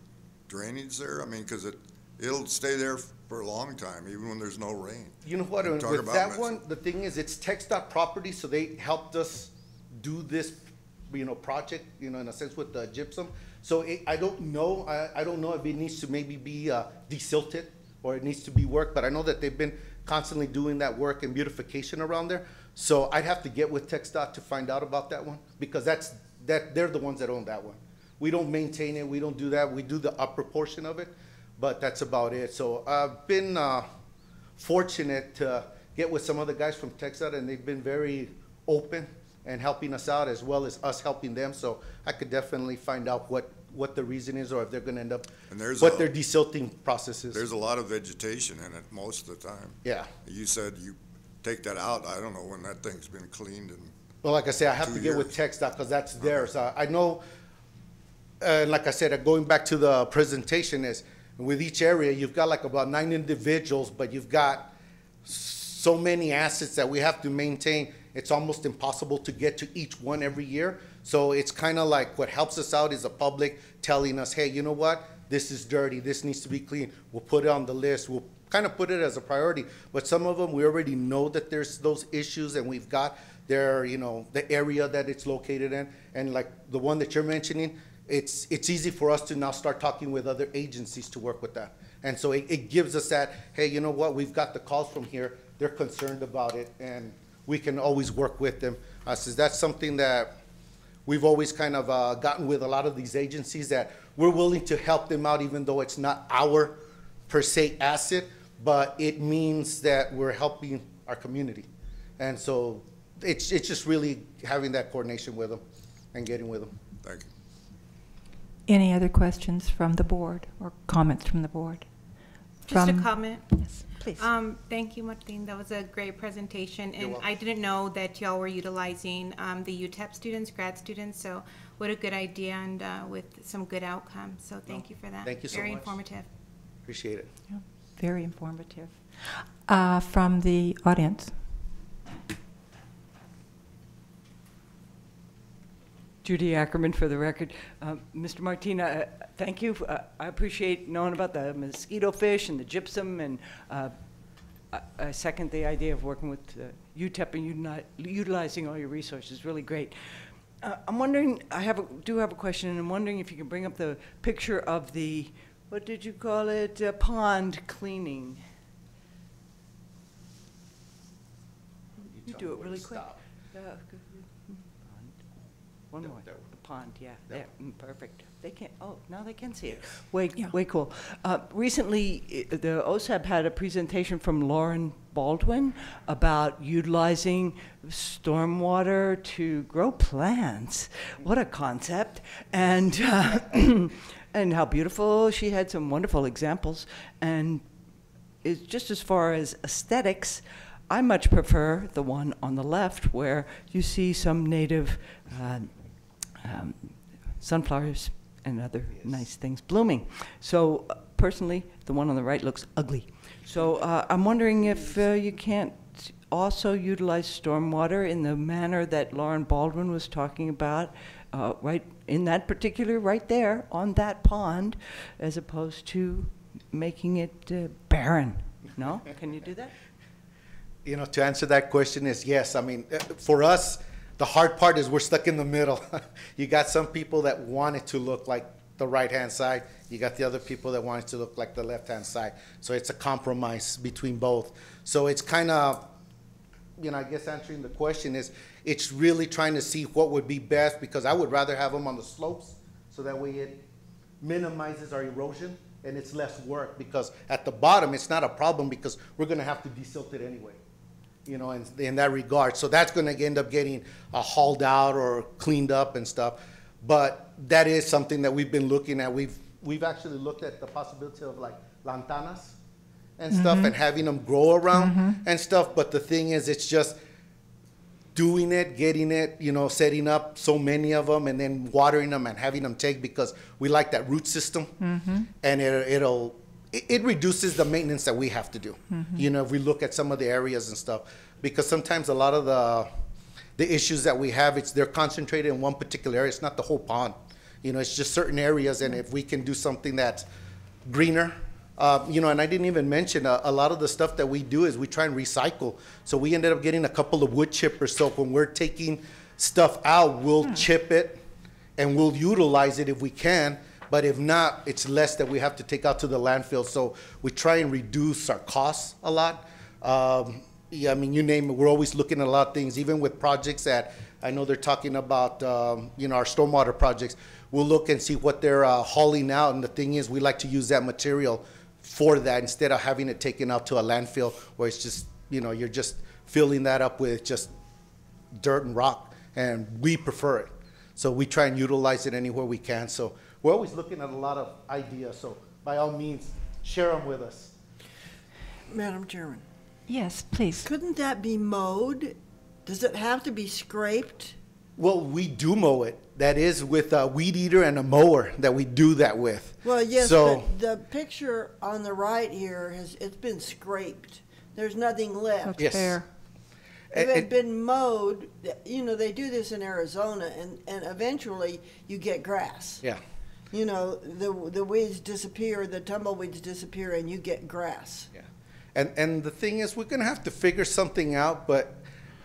drainage there? I mean, cause it, it'll stay there for a long time, even when there's no rain. You know what, Talk with about that mess- one, the thing is, it's TxDOT property, so they helped us do this, you know, project, you know, in a sense with the gypsum. So it, I don't know, I, I don't know if it needs to maybe be, uh, desilted, or it needs to be worked, but I know that they've been constantly doing that work and beautification around there. So I'd have to get with TxDOT to find out about that one, because that's, that, they're the ones that own that one. We don't maintain it, we don't do that, we do the upper portion of it, but that's about it. So I've been, uh, fortunate to get with some of the guys from TxDOT, and they've been very open and helping us out as well as us helping them. So I could definitely find out what, what the reason is or if they're gonna end up, And there's what a- their desilting process is. There's a lot of vegetation in it most of the time. Yeah. You said you take that out, I don't know when that thing's been cleaned and, Well, like I say, I have Two to get with years. TxDOT because that's theirs. Uh, I know, uh, like I said, uh, going back to the presentation is, with each area, you've got like about nine individuals, but you've got so many assets that we have to maintain. It's almost impossible to get to each one every year. So it's kind of like what helps us out is the public telling us, hey, you know what? This is dirty. This needs to be clean. We'll put it on the list. We'll kind of put it as a priority. But some of them, we already know that there's those issues and we've got their, you know, the area that it's located in. And like the one that you're mentioning, it's, it's easy for us to now start talking with other agencies to work with that. And so it, it gives us that, hey, you know what, we've got the calls from here, they're concerned about it, and we can always work with them. Uh, so that's something that we've always kind of, uh, gotten with a lot of these agencies that we're willing to help them out even though it's not our per se asset, but it means that we're helping our community. And so it's, it's just really having that coordination with them and getting with them. thank you. Any other questions from the board or comments from the board? Just a comment. Yes, please. Um, thank you, Martin. That was a great presentation. And I didn't know that y'all were utilizing, um, the UTEP students, grad students. So what a good idea and, uh, with some good outcomes. So thank you for that. thank you so Very much. informative. Appreciate it. Very informative. Uh, From the audience? Judy Ackerman for the record. Uh, Mr. Martina, uh, thank you. Uh, I appreciate knowing about the mosquito fish and the gypsum, and uh, I- I second the idea of working with uh, UTEP and utili- utilizing all your resources. Really great. Uh, I'm wondering, I have, a do have a question, and I'm wondering if you can bring up the picture of the, what did you call it, Uh, pond cleaning? You do it really quick. Yeah. One more, the pond, yeah, there, mm, perfect. They can't, oh, now they can see it. Way, way cool. Uh, Recently, i- the OSAB had a presentation from Lauren Baldwin about utilizing stormwater to grow plants. What a concept. And, uh, and how beautiful. She had some wonderful examples. And is just as far as aesthetics, I much prefer the one on the left where you see some native uh, um, sunflowers and other nice things blooming. So uh, personally, the one on the right looks ugly. So uh, I'm wondering if uh, you can't also utilize stormwater in the manner that Lauren Baldwin was talking about, uh, right in that particular, right there on that pond, as opposed to making it uh, barren. No? Can you do that? You know, to answer that question is yes. I mean, for us, the hard part is we're stuck in the middle. you got some people that want it to look like the right hand side. You got the other people that want it to look like the left hand side. So it's a compromise between both. So it's kind of, you know, I guess answering the question is it's really trying to see what would be best because I would rather have them on the slopes so that way it minimizes our erosion and it's less work because at the bottom it's not a problem because we're going to have to desilt it anyway you know, in, in that regard. So that's going to end up getting uh, hauled out or cleaned up and stuff. But that is something that we've been looking at. We've we've actually looked at the possibility of like lantanas and stuff Mhm. and having them grow around Mhm. and stuff. But the thing is, it's just doing it, getting it, you know, setting up so many of them and then watering them and having them take because we like that root system Mhm. and it, it'll it, it reduces the maintenance that we have to do. Mhm. You know, if we look at some of the areas and stuff, because sometimes a lot of the the issues that we have, it's they're concentrated in one particular area. It's not the whole pond. You know, it's just certain areas, and if we can do something that's greener. Uh, you know, and I didn't even mention uh, a lot of the stuff that we do is we try and recycle. So we ended up getting a couple of wood chippers. So when we're taking stuff out, we'll chip it and we'll utilize it if we can. But if not, it's less that we have to take out to the landfill. So we try and reduce our costs a lot. Um, yeah, I mean, you name it, we're always looking at a lot of things, even with projects that I know they're talking about, um, you know, our stormwater projects. We'll look and see what they're uh, hauling out. And the thing is, we like to use that material for that instead of having it taken out to a landfill where it's just you know, you're just filling that up with just dirt and rock, and we prefer it. So we try and utilize it anywhere we can. So we're always looking at a lot of ideas. So by all means, share them with us. Madam Chairman, Yes, please. couldn't that be mowed? Does it have to be scraped? Well, we do mow it. That is with a weed eater and a mower that we do that with. Well, yes, So- but the picture on the right here has, it's been scraped. There's nothing left. That's Yes. fair. If it had and- been mowed, you know, they do this in Arizona and, and eventually you get grass. Yeah. You know, the, the weeds disappear, the tumbleweeds disappear and you get grass. Yeah. And, and the thing is, we're gonna have to figure something out, but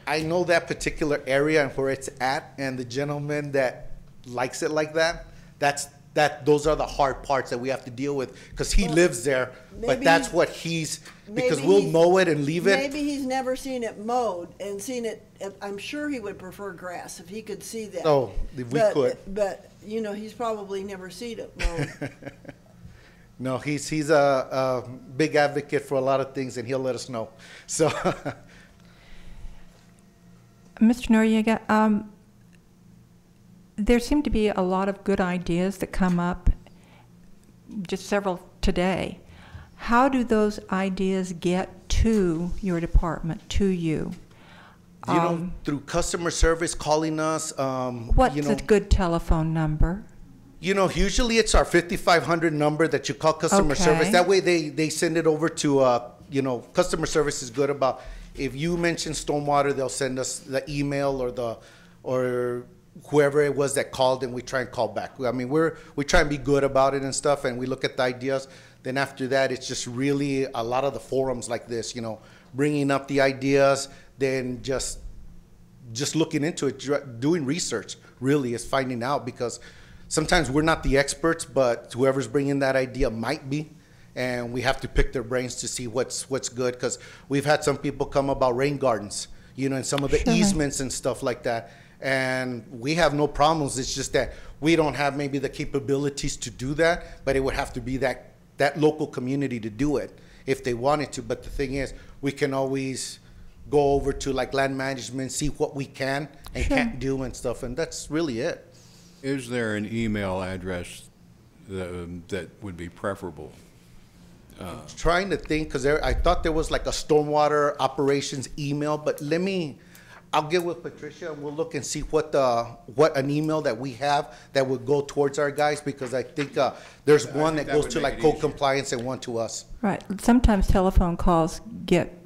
I know that particular area and where it's at, and the gentleman that likes it like that, that's, that, those are the hard parts that we have to deal with, because he Well, lives there, but that's what he's, because we'll he's- mow it and leave it. Maybe he's never seen it mowed and seen it, I'm sure he would prefer grass if he could see that. Oh, if we But- could. But, you know, he's probably never seen it mowed. No, he's, he's a, a big advocate for a lot of things, and he'll let us know, so. Mr. Noriega, um, there seem to be a lot of good ideas that come up, just several today. How do those ideas get to your department, to you? You know, Um, through customer service, calling us, um, What's you know. a good telephone number? You know, usually it's our 5500 number that you call customer service. That way they, they send it over to, uh, you know, customer service is good about, if you mention stormwater, they'll send us the email or the, or whoever it was that called and we try and call back. I mean, we're, we try and be good about it and stuff and we look at the ideas. Then after that, it's just really a lot of the forums like this, you know, bringing up the ideas, then just just looking into it, doing research really is finding out because sometimes we're not the experts, but whoever's bringing that idea might be. And we have to pick their brains to see what's, what's good. Because we've had some people come about rain gardens, you know, and some of the Sure. easements and stuff like that. And we have no problems. It's just that we don't have maybe the capabilities to do that, but it would have to be that, that local community to do it if they wanted to. But the thing is, we can always go over to like land management, see what we can and Sure. can't do and stuff, and that's really it. Is there an email address that, um, that would be preferable? Trying to think, because I thought there was like a stormwater operations email, but let me, I'll get with Patricia and we'll look and see what the, what an email that we have that would go towards our guys, because I think, uh, there's I one think that that goes to like it code easier. compliance and one to us. Right. Sometimes telephone calls get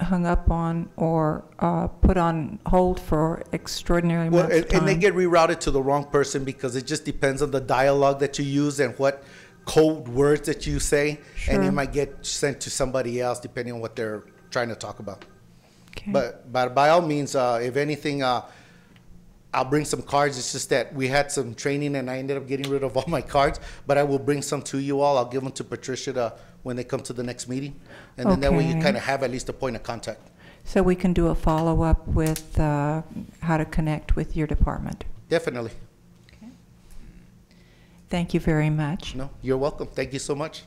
hung up on or uh, put on hold for extraordinary Well, amounts of and, and they get rerouted to the wrong person because it just depends on the dialogue that you use and what code words that you say, and it might get sent to somebody else depending on what they're trying to talk about. Okay. But, but by all means, uh, if anything, uh, I'll bring some cards. It's just that we had some training and I ended up getting rid of all my cards, but I will bring some to you all. I'll give them to Patricia to, when they come to the next meeting. And then that way you Okay. kind of have at least a point of contact. So we can do a follow-up with uh, how to connect with your department. Definitely. Thank you very much. No, you're welcome. Thank you so much.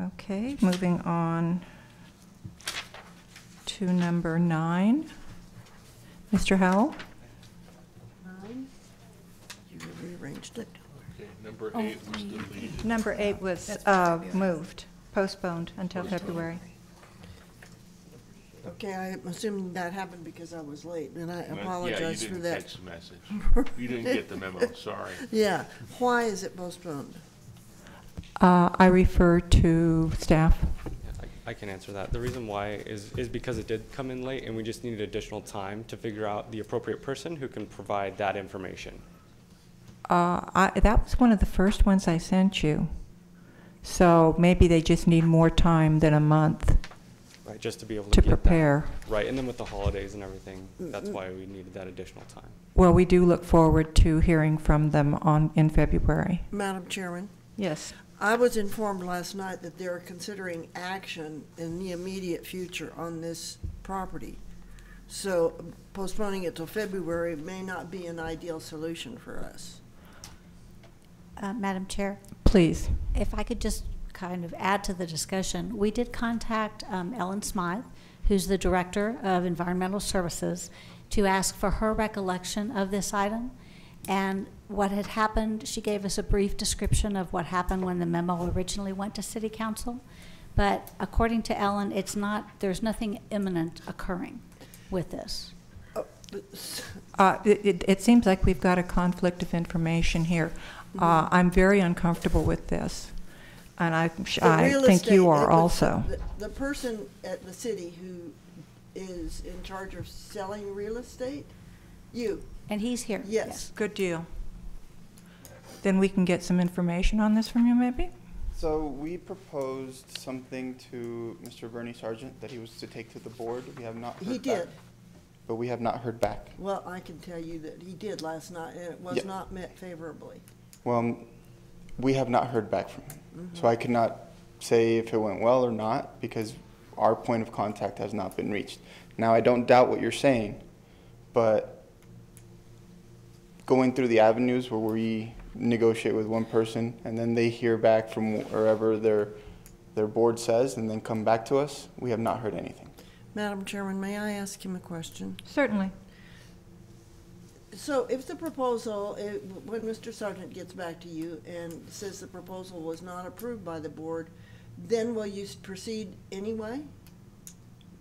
Okay, moving on to number nine. Mr. Howell? Nine? You rearranged it. Okay, number eight was deleted. Number eight was uh, moved, postponed until February. Okay, I'm assuming that happened because I was late, and I Yeah, apologize for you that. didn't catch the message. You didn't get the memo, sorry. Yeah, why is it postponed? Uh, I refer to staff. I I can answer that. The reason why is, is because it did come in late and we just needed additional time to figure out the appropriate person who can provide that information. Uh, I, that was one of the first ones I sent you. So maybe they just need more time than a month. Right, just to be able to To get that- prepare. Right, and then with the holidays and everything, that's why we needed that additional time. Well, we do look forward to hearing from them on, in February. Madam Chairman, Yes. I was informed last night that they're considering action in the immediate future on this property. So postponing it till February may not be an ideal solution for us. Uh, Madam Chair, Please. if I could just kind of add to the discussion, we did contact um, Ellen Smythe, who's the Director of Environmental Services, to ask for her recollection of this item. And what had happened, she gave us a brief description of what happened when the memo originally went to City Council. But according to Ellen, it's not, there's nothing imminent occurring with this. Uh, It it- it seems like we've got a conflict of information here. Uh, I'm very uncomfortable with this, and I I think estate, you are was- also. the- The person at the city who is in charge of selling real estate, you. And he's here. Yes. Good deal. Then we can get some information on this from you, maybe? So we proposed something to Mr. Bernie Sargent that he was to take to the board. We have not heard He back. did. But we have not heard back. Well, I can tell you that he did last night, and it was Yeah. not met favorably. Well, um, we have not heard back from him. Mm-hmm. So I could not say if it went well or not because our point of contact has not been reached. Now, I don't doubt what you're saying, but going through the avenues where we negotiate with one person and then they hear back from wherever their, their board says and then come back to us, we have not heard anything. Madam Chairman, may I ask him a question? Certainly. So if the proposal, eh, when Mr. Sargent gets back to you and says the proposal was not approved by the board, then will you proceed anyway?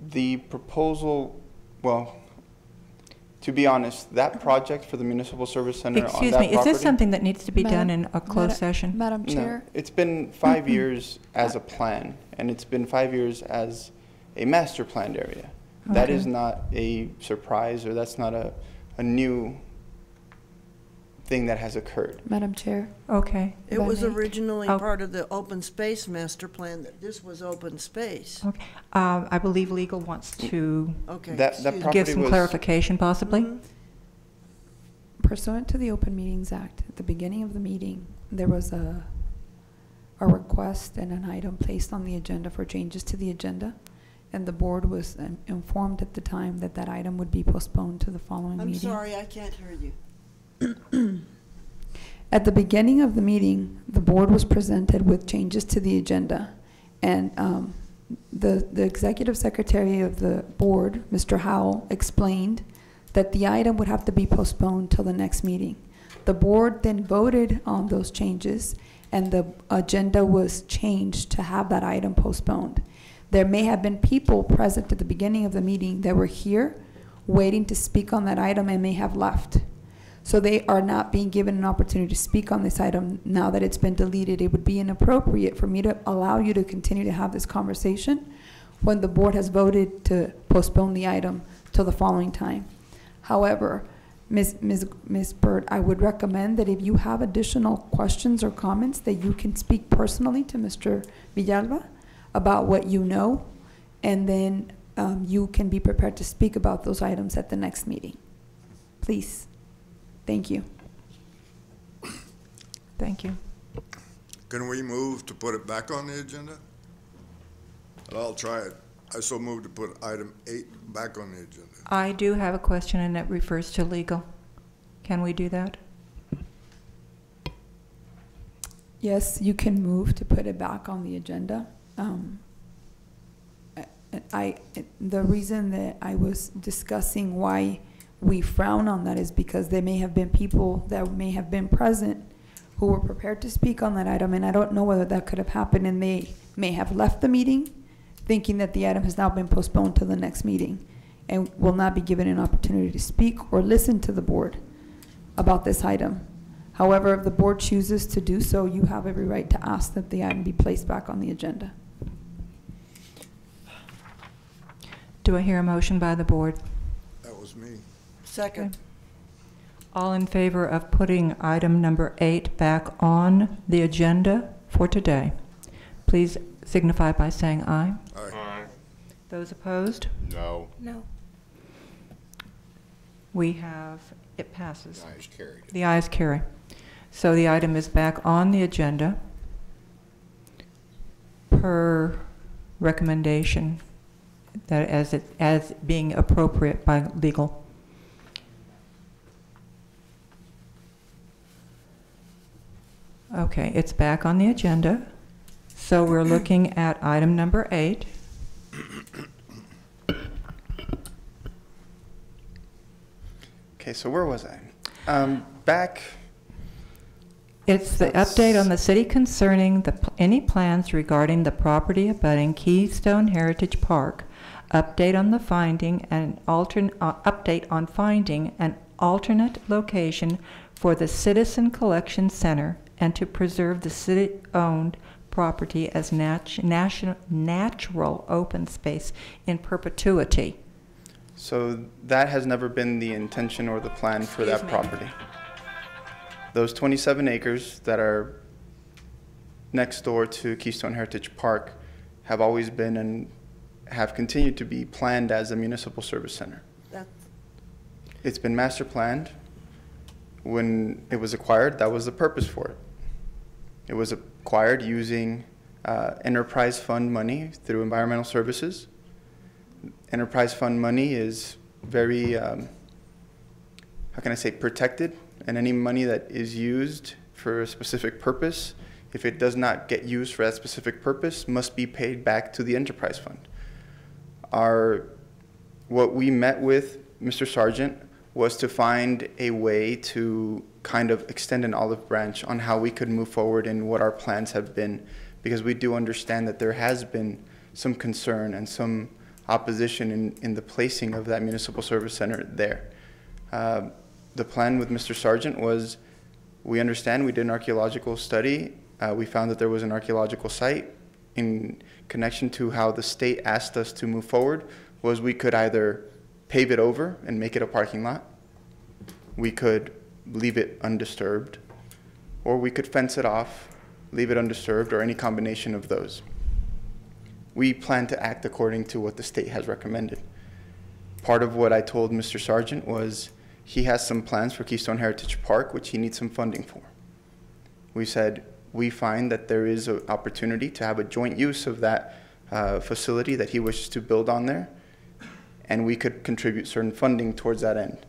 The proposal, well, to be honest, that project for the municipal service center on that Excuse property. me, is this something that needs to be done in a closed Madam- session? Madam No, Chair, it's been five years as a plan, and it's been five years as a master planned area. That is not a surprise, or that's not a, a new thing that has occurred. Madam Chair, Okay. It If was may. originally Oh. part of the open space master plan that this was open space. Okay. Uh, I believe legal wants to Okay. That- that property give some was- clarification, possibly? Mhm. pursuant to the Open Meetings Act, at the beginning of the meeting, there was a, a request and an item placed on the agenda for changes to the agenda. And the board was um, informed at the time that that item would be postponed to the following meeting. I'm sorry, I can't hear you. At the beginning of the meeting, the board was presented with changes to the agenda. And um, the, the executive secretary of the board, Mr. Howell, explained that the item would have to be postponed till the next meeting. The board then voted on those changes, and the agenda was changed to have that item postponed. There may have been people present at the beginning of the meeting that were here, waiting to speak on that item and may have left. So they are not being given an opportunity to speak on this item now that it's been deleted. It would be inappropriate for me to allow you to continue to have this conversation when the board has voted to postpone the item till the following time. However, Ms. Ms. Ms. Byrd, I would recommend that if you have additional questions or comments, that you can speak personally to Mr. Villalba about what you know, and then um, you can be prepared to speak about those items at the next meeting. Please. Thank you. Thank you. Can we move to put it back on the agenda? I'll try it. I so move to put item eight back on the agenda. I do have a question, and it refers to legal. Can we do that? Yes, you can move to put it back on the agenda. Um, I- I, the reason that I was discussing why we frown on that is because there may have been people that may have been present who were prepared to speak on that item, and I don't know whether that could have happened, and they may have left the meeting thinking that the item has now been postponed to the next meeting and will not be given an opportunity to speak or listen to the board about this item. However, if the board chooses to do so, you have every right to ask that the item be placed back on the agenda. Do I hear a motion by the board? That was me. Second. All in favor of putting item number eight back on the agenda for today? Please signify by saying aye. Aye. Those opposed? No. No. We have, it passes. The ayes carried. The ayes carry. So the item is back on the agenda per recommendation that as it, as being appropriate by legal. Okay, it's back on the agenda. So we're looking at item number eight. Okay, so where was I? Um, back, It's the update on the city concerning the, any plans regarding the property abutting Keystone Heritage Park. Update on the finding and altern, uh, update on finding an alternate location for the Citizen Collection Center and to preserve the city-owned property as nat- national, natural open space in perpetuity. so that has never been the intention or the plan for that me. property. Those 27 acres that are next door to Keystone Heritage Park have always been and have continued to be planned as a municipal service center. That's, It's been master planned. When it was acquired, that was the purpose for it. It was acquired using uh, enterprise fund money through environmental services. Enterprise fund money is very, um, how can I say, protected, and any money that is used for a specific purpose, if it does not get used for that specific purpose, must be paid back to the enterprise fund. Our what we met with Mr. Sargent was to find a way to kind of extend an olive branch on how we could move forward and what our plans have been, because we do understand that there has been some concern and some opposition in, in the placing of that municipal service center there. Uh, the plan with Mr. Sargent was we understand we did an archaeological study. Uh, we found that there was an archaeological site in connection to how the state asked us to move forward was we could either pave it over and make it a parking lot, we could leave it undisturbed, or we could fence it off, leave it undisturbed, or any combination of those. We plan to act according to what the state has recommended. Part of what I told Mr. Sargent was he has some plans for Keystone Heritage Park, which he needs some funding for. We said, we find that there is an opportunity to have a joint use of that uh, facility that he wishes to build on there, and we could contribute certain funding towards that end.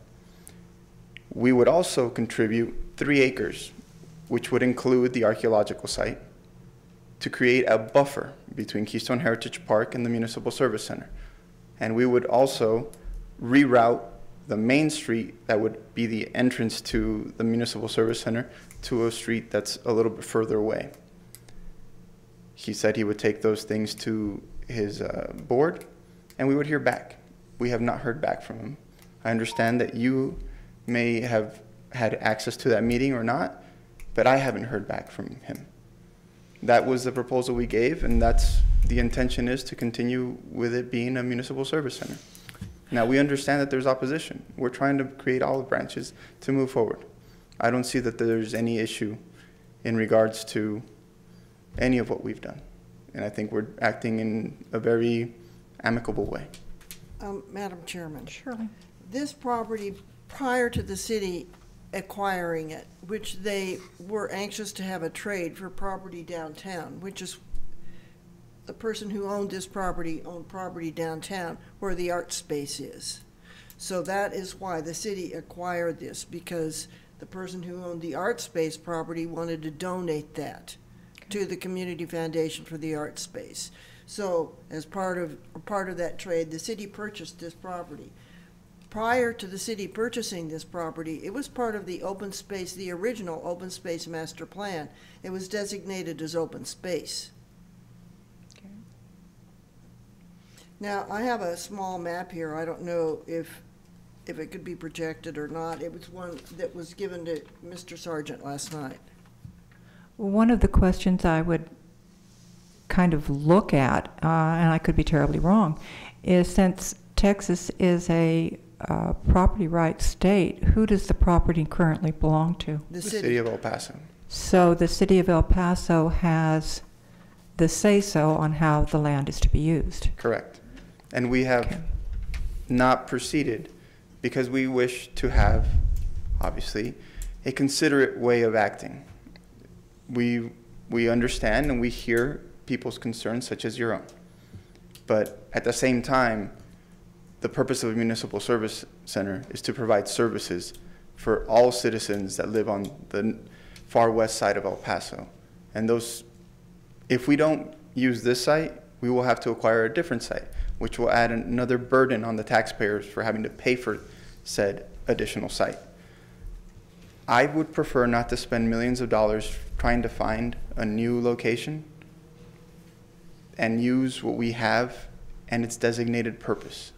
We would also contribute three acres, which would include the archaeological site, to create a buffer between Keystone Heritage Park and the Municipal Service Center. And we would also reroute the main street that would be the entrance to the Municipal Service Center to a street that's a little bit further away. He said he would take those things to his uh, board, and we would hear back. We have not heard back from him. I understand that you may have had access to that meeting or not, but I haven't heard back from him. That was the proposal we gave, and that's the intention is to continue with it being a municipal service center. Now, we understand that there's opposition. We're trying to create olive branches to move forward. I don't see that there's any issue in regards to any of what we've done. And I think we're acting in a very amicable way. um, Madam Chairman. Surely. This property, prior to the city acquiring it, which they were anxious to have a trade for property downtown, which is the person who owned this property owned property downtown where the art space is. So that is why the city acquired this, because the person who owned the art space property wanted to donate that to the Community Foundation for the Art Space. So as part of, part of that trade, the city purchased this property. Prior to the city purchasing this property, it was part of the open space, the original open space master plan. It was designated as open space. Now, I have a small map here. I don't know if, if it could be projected or not. It was one that was given to Mr. Sargent last night. One of the questions I would kind of look at, uh, and I could be terribly wrong, is since Texas is a uh, property rights state, who does the property currently belong to? The The city. city of El Paso. So the city of El Paso has the say-so on how the land is to be used. Correct. And we have not proceeded because we wish to have, obviously, a considerate way of acting. We, we understand and we hear people's concerns such as your own. But at the same time, the purpose of a municipal service center is to provide services for all citizens that live on the far west side of El Paso. And those If we don't use this site, we will have to acquire a different site, which will add another burden on the taxpayers for having to pay for said additional site. I would prefer not to spend millions of dollars trying to find a new location and use what we have and its designated purpose.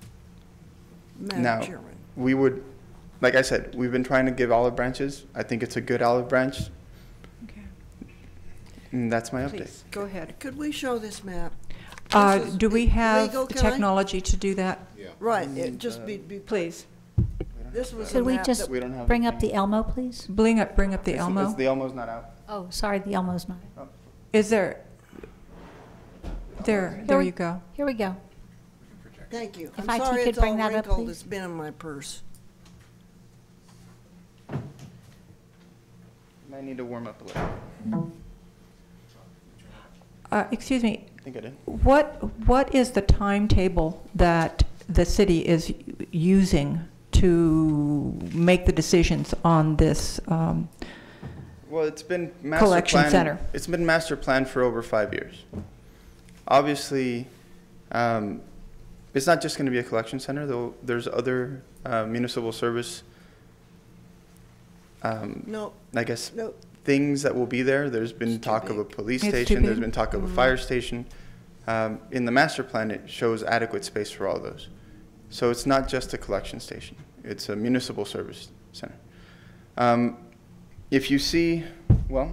Madam Now, Chairman. we would, like I said, we've been trying to give olive branches. I think it's a good olive branch. And that's my update. Please, go ahead. Could we show this map? Uh, This do we have legal, the can I? technology to do that? Yeah. Right, it just be, be. Please. This was Could we just that- We don't have bring up the Elmo, please? Bring up, bring up the It's- Elmo. it's- The Elmo's not out. Oh, sorry, the Elmo's not. Is there, there, there you go. Here we go. Thank you. If I'm IT sorry could it's all bring that up, wrinkled. please. It's been in my purse. Might need to warm up a little. Uh, excuse me, I think I did. what, what is the timetable that the city is using to make the decisions on this? um, Well, it's been master Collection plan- center. It's been master planned for over five years. Obviously, um, it's not just going to be a collection center, though. There's other uh, municipal service. Um, No. I guess No. things that will be there. There's been talk of a police It's station. There's been talk of a Mm-hmm. fire station. Um, in the master plan, it shows adequate space for all those. So it's not just a collection station. It's a municipal service center. Um, if you see, well,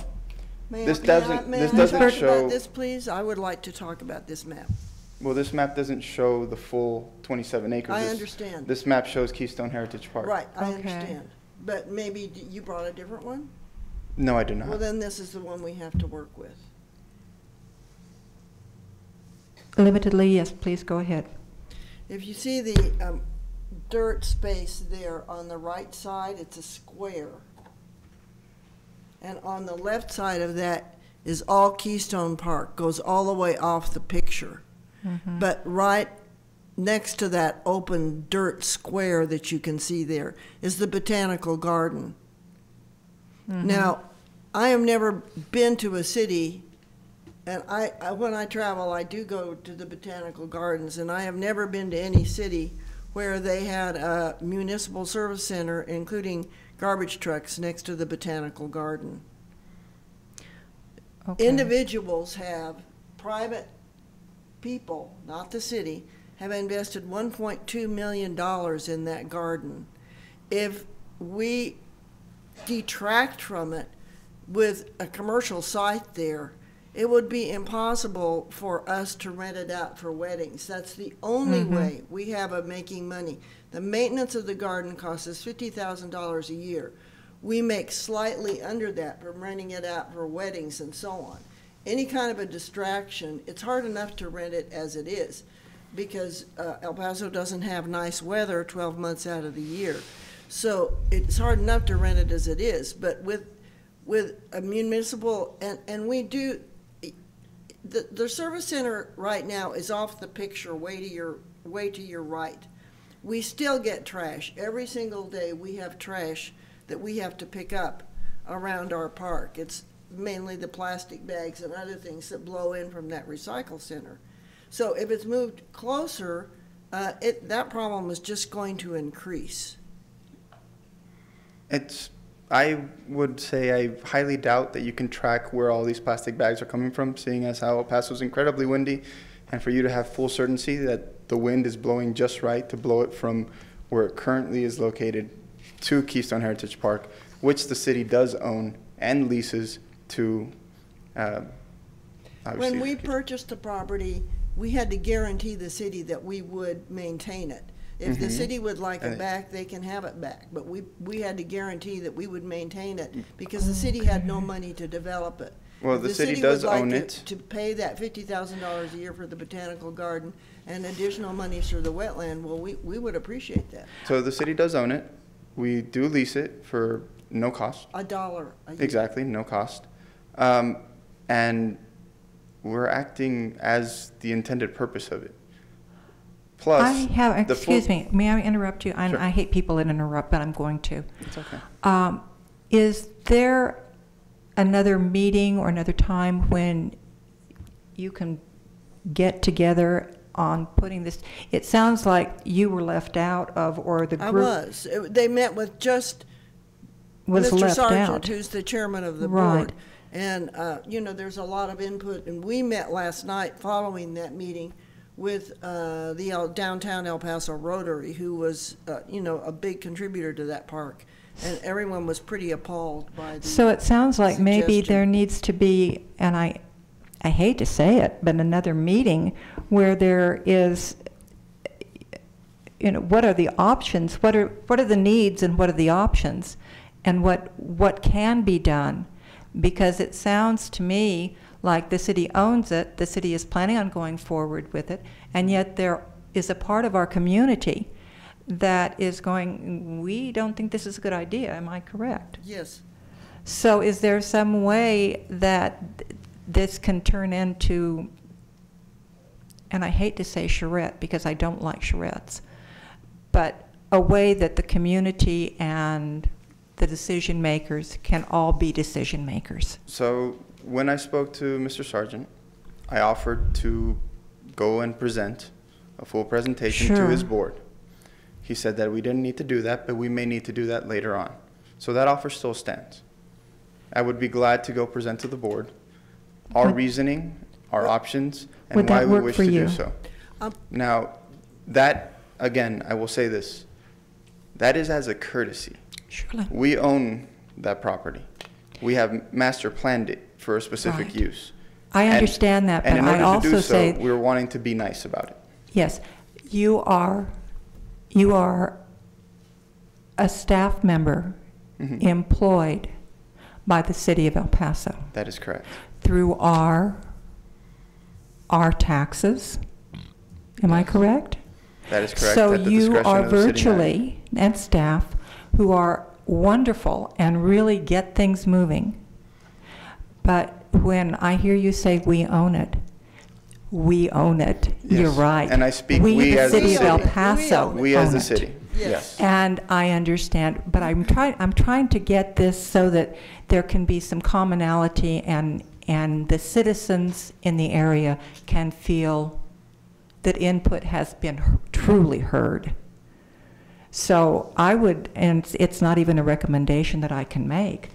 May this I- doesn't may this I doesn't talk show. about this, please? I would like to talk about this map. Well, this map doesn't show the full 27 acres. I This- understand. This map shows Keystone Heritage Park. Right, I Okay. understand. But maybe d- you brought a different one? No, I do not. Well, then this is the one we have to work with. Limitedly, yes, please go ahead. If you see the um, dirt space there on the right side, it's a square. And on the left side of that is all Keystone Park, goes all the way off the picture. Mm-hmm. But right next to that open dirt square that you can see there is the Botanical Garden. Now, I have never been to a city, and I, I, when I travel, I do go to the Botanical Gardens, and I have never been to any city where they had a municipal service center, including garbage trucks, next to the Botanical Garden. Okay. Individuals have, private people, not the city, have invested one point two million dollars in that garden. If we detract from it with a commercial site there, it would be impossible for us to rent it out for weddings. That's the only Mhm. way we have of making money. The maintenance of the garden costs us fifty thousand dollars a year. We make slightly under that from renting it out for weddings and so on. Any kind of a distraction, it's hard enough to rent it as it is because uh, El Paso doesn't have nice weather 12 months out of the year. So it's hard enough to rent it as it is, but with, with a municipal, and, and we do, the, the service center right now is off the picture way to your, way to your right. We still get trash. Every single day, we have trash that we have to pick up around our park. It's mainly the plastic bags and other things that blow in from that recycle center. So if it's moved closer, uh, it, that problem is just going to increase. It's, I would say I highly doubt that you can track where all these plastic bags are coming from, seeing as how El Paso is incredibly windy, and for you to have full certainty that the wind is blowing just right to blow it from where it currently is located to Keystone Heritage Park, which the city does own and leases to, uh. When we purchased the property, we had to guarantee the city that we would maintain it. If the Mhm. city would like it And- back, they can have it back, but we, we had to guarantee that we would maintain it because the city had no money to develop it. Well, If the city does would like own to- it. To pay that fifty thousand dollars a year for the botanical garden and additional monies for the wetland, well, we, we would appreciate that. So the city does own it. We do lease it for no cost. A dollar a year. Exactly, no cost. Um, and we're acting as the intended purpose of it. Plus, I have, the full- excuse me, may I interrupt you? And Sure. I hate people that interrupt, but I'm going to. It's okay. Um, Is there another meeting or another time when you can get together on putting this, it sounds like you were left out of, or the group. I was. It- They met with just was Mr. left Sargent, out. who's the chairman of the Right. board. And, uh, you know, there's a lot of input, and we met last night following that meeting with uh, the El- downtown El Paso Rotary, who was, uh, you know, a big contributor to that park. And everyone was pretty appalled by the. So it sounds like maybe suggestion. there needs to be, and I, I hate to say it, but another meeting where there is, you know, what are the options? What are, what are the needs and what are the options? And what, what can be done? Because it sounds to me like the city owns it, the city is planning on going forward with it, and yet there is a part of our community that is going, we don't think this is a good idea, am I correct? Yes. So is there some way that th- this can turn into, and I hate to say charrette because I don't like charrettes, but a way that the community and the decision makers can all be decision makers? So when I spoke to Mr. Sargent, I offered to go and present a full presentation to his Sure. board. He said that we didn't need to do that, but we may need to do that later on. So that offer still stands. I would be glad to go present to the board our Would- reasurning, our options, and why we wish to you? do so. Um, Now, that, again, I will say this, that is as a courtesy. Surely. We own that property. We have master planned it for a specific Right. use. I And- understand that, and but in I also so, say- We're wanting to be nice about it. Yes, you are, you are a staff member Mhm. employed by the city of El Paso That is correct. through our, our taxes. Am I correct? That is correct. So you are of the city manager. virtually, and staff, who are wonderful and really get things moving. But when I hear you say we own it, we own it. You're right. And I speak we the as the city of El. Paso We as own the it. city, yes. And I understand, but I'm trying, I'm trying to get this so that there can be some commonality and, and the citizens in the area can feel that input has been truly heard. So I would, and it's- not even a recommendation that I can make,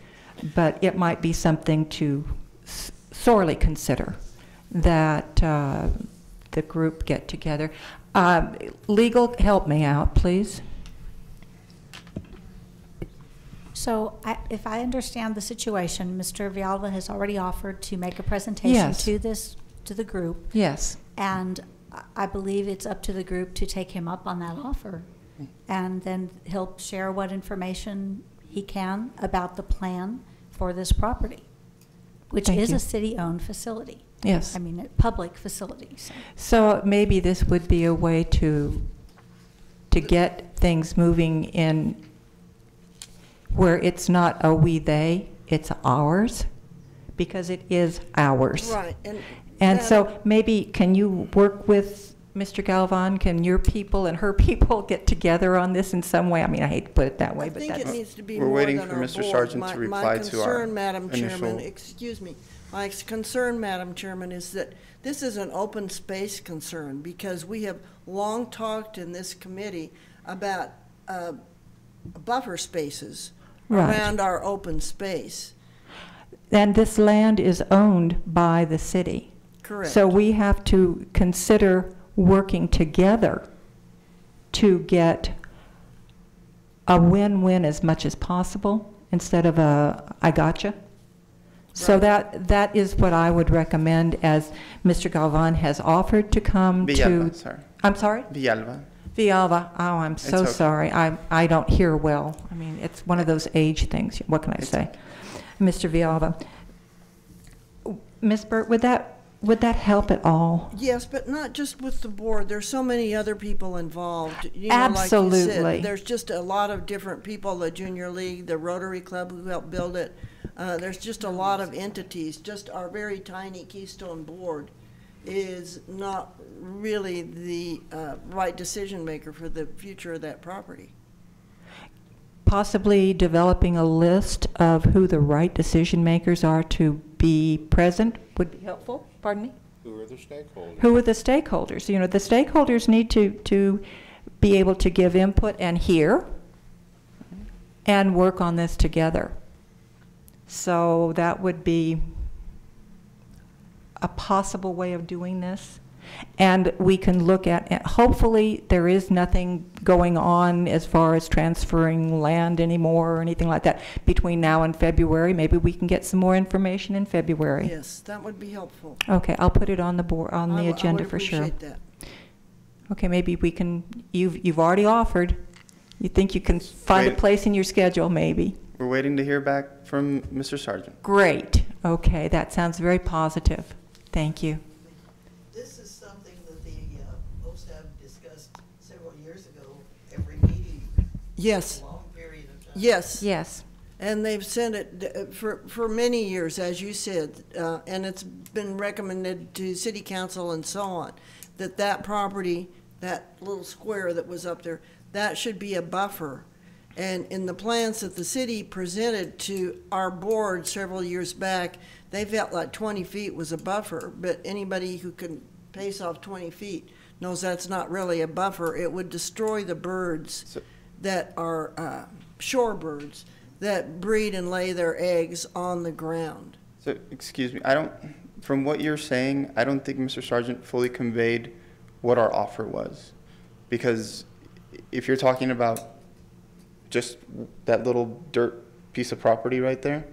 but it might be something to s- sorely consider, that uh, the group get together. Um, Legal, help me out, please. So I- if I understand the situation, Mr. Villalba has already offered to make a presentation Yes. to this, to the group. Yes. And I believe it's up to the group to take him up on that offer. And then he'll share what information he can about the plan for this property, which Thank is you. a city-owned facility. Yes. I mean, a public facility, so. So maybe this would be a way to, to get things moving in where it's not a we, they, it's ours, because it is ours. Right, and. And so maybe, can you work with Mr. Galvan? Can your people and her people get together on this in some way? I mean, I hate to put it that way, I but think it that's. needs to be We're more waiting than for our Mr. board. Sargent My- to reply to our My concern, Madam Chairman, initial- excuse me, my ex- concern, Madam Chairman, is that this is an open space concern, because we have long talked in this committee about uh, buffer spaces Right. around our open space. And this land is owned by the city. Correct. So we have to consider working together to get a win-win as much as possible instead of a I gotcha. So that, that is what I would recommend as Mr. Galvan has offered to come to. Sorry. I'm sorry? Villalba. Villalba, oh, I'm so okay. sorry. I, I don't hear well. I mean, it's one of those age things. What can I say? Mr. Villalba. Ms. Burt, would that, would that help at all? Yes, but not just with the board. There's so many other people involved. you know, like you said. Absolutely. There's just a lot of different people, the Junior League, the Rotary Club who helped build it. Uh, there's just a lot of entities. Just our very tiny Keystone Board is not really the uh, right decision maker for the future of that property. Possibly developing a list of who the right decision makers are to be present would be helpful. Pardon me? Who are the stakeholders? Who are the stakeholders? You know, the stakeholders need to, to be able to give input and hear and work on this together. So that would be a possible way of doing this. And we can look at, at- hopefully, there is nothing going on as far as transferring land anymore or anything like that between now and February. Maybe we can get some more information in February. Yes, that would be helpful. Okay, I'll put it on the board, on the w- I agenda would for sure. that. Okay, maybe we can, you've, you've already offered. You think you can find a place in your schedule, maybe? We're waiting to hear back from Mr. Sargent. Great. Okay, that sounds very positive. Thank you. This is something that the uh, OSAB discussed several years ago, every meeting. Yes. a Long period of time. Yes. Yes. And they've sent it uh, for, for many years, as you said, uh, and it's been recommended to city council and so on, that that property, that little square that was up there, that should be a buffer. And in the plans that the city presented to our board several years back, they felt like twenty feet was a buffer, but anybody who can pace off twenty feet knows that's not really a buffer. It would destroy the birds that are uh, shorebirds that breed and lay their eggs on the ground. So, excuse me, I don't, from what you're saying, I don't think Mr. Sargent fully conveyed what our offer was. Because if you're talking about just that little dirt piece of property right there,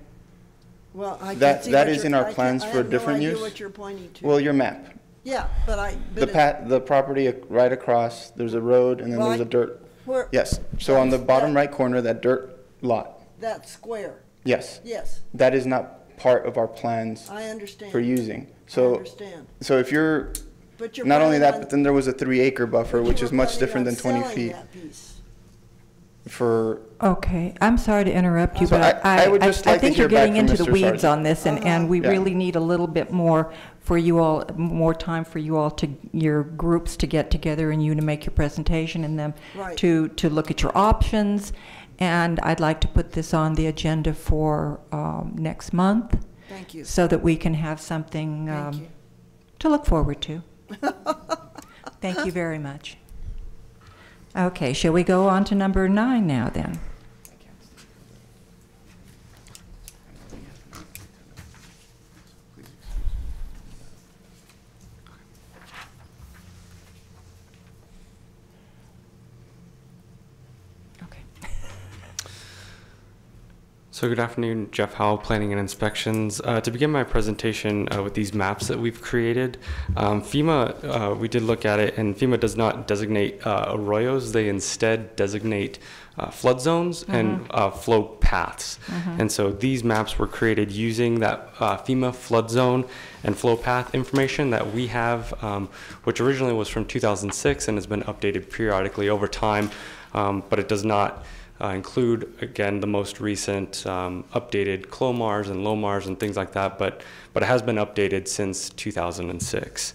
Well, I that, see that is in our I plans for no different idea use. what you're pointing to. Well, your map. Yeah, but I, but The pat, the property right across, there's a road and then Well, there's a I- dirt. Where- Yes, so on the bottom right corner, that dirt lot, that square. yes. Yes, That is not part of our plans I understand. for using. I So, understand. so if you're, But you're not only planning that, on- but then there was a three acre buffer, but you which were is much planning different on than twenty selling feet that piece. For, Okay, I'm sorry to interrupt you, So but I- I, I would I just I like to think you're getting from into the weeds Sargent. on this, and, and we Yeah. really need a little bit more for you all, more time for you all to, your groups to get together and you to make your presentation and them Right. to, to look at your options. And I'd like to put this on the agenda for, um, next month. Thank you. So that we can have something, um, to look forward to. Thank you very much. Okay, shall we go on to number nine now, then? So good afternoon, Jeff Howell, Planning and Inspections. Uh, to begin my presentation uh, with these maps that we've created, um, FEMA, uh, we did look at it, and FEMA does not designate uh, arroyos. They instead designate uh, flood zones and uh, flow paths. Mhm. And so these maps were created using that uh, FEMA flood zone and flow path information that we have, um, which originally was from 2006 and has been updated periodically over time, um, but it does not uh, include, again, the most recent um, updated CLOMRs and LOMRs and things like that, but, but it has been updated since 2006.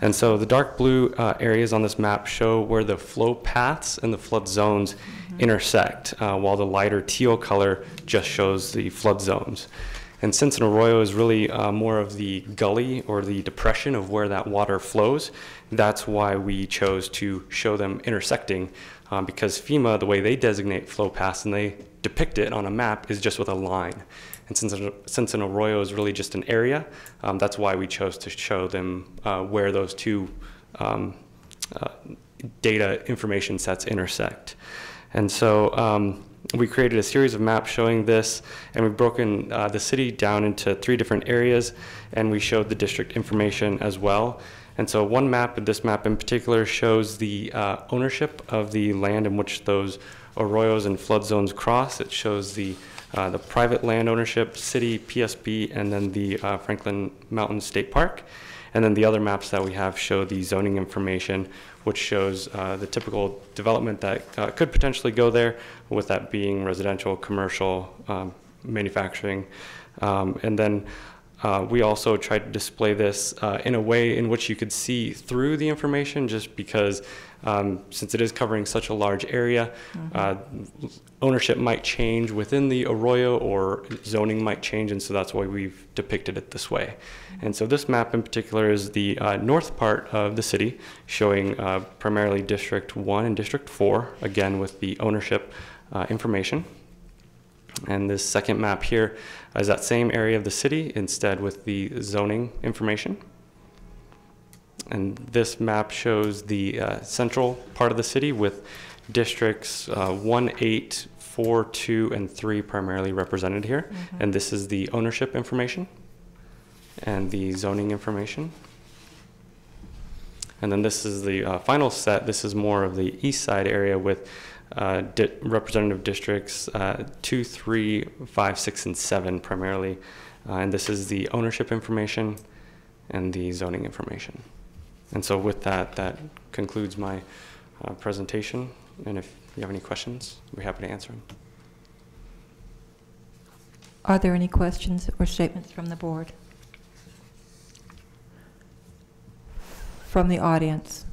And so the dark blue uh, areas on this map show where the flow paths and the flood zones intersect, uh, while the lighter teal color just shows the flood zones. And since an arroyo is really uh, more of the gully or the depression of where that water flows, that's why we chose to show them intersecting. Um, because FEMA, the way they designate flow paths and they depict it on a map is just with a line. And since, since an arroyo is really just an area, um, that's why we chose to show them uh, where those two um, uh, data information sets intersect. And so um, we created a series of maps showing this, and we've broken uh, the city down into three different areas, and we showed the district information as well. And so one map, of this map in particular, shows the uh, ownership of the land in which those arroyos and flood zones cross. It shows the uh, the private land ownership, city, PSB, and then the uh, Franklin Mountain State Park. And then the other maps that we have show the zoning information, which shows uh, the typical development that uh, could potentially go there, with that being residential, commercial, um, manufacturing. Um, and then Uh, we also tried to display this uh, in a way in which you could see through the information just because um, since it is covering such a large area, uh, ownership might change within the arroyo or zoning might change, and so that's why we've depicted it this way. And so this map in particular is the uh, north part of the city, showing uh, primarily District 1 and District 4, again with the ownership uh, information. And this second map here is that same area of the city, instead with the zoning information. And this map shows the uh, central part of the city with districts uh, 1, 8, 4, 2, and 3 primarily represented here. And this is the ownership information and the zoning information. And then this is the uh, final set. This is more of the east side area with uh, di- representative districts uh, two, three, five, six, and seven primarily. Uh, and this is the ownership information and the zoning information. And so with that, that concludes my uh, presentation. And if you have any questions, we're happy to answer them. Are there any questions or statements from the board? From the audience?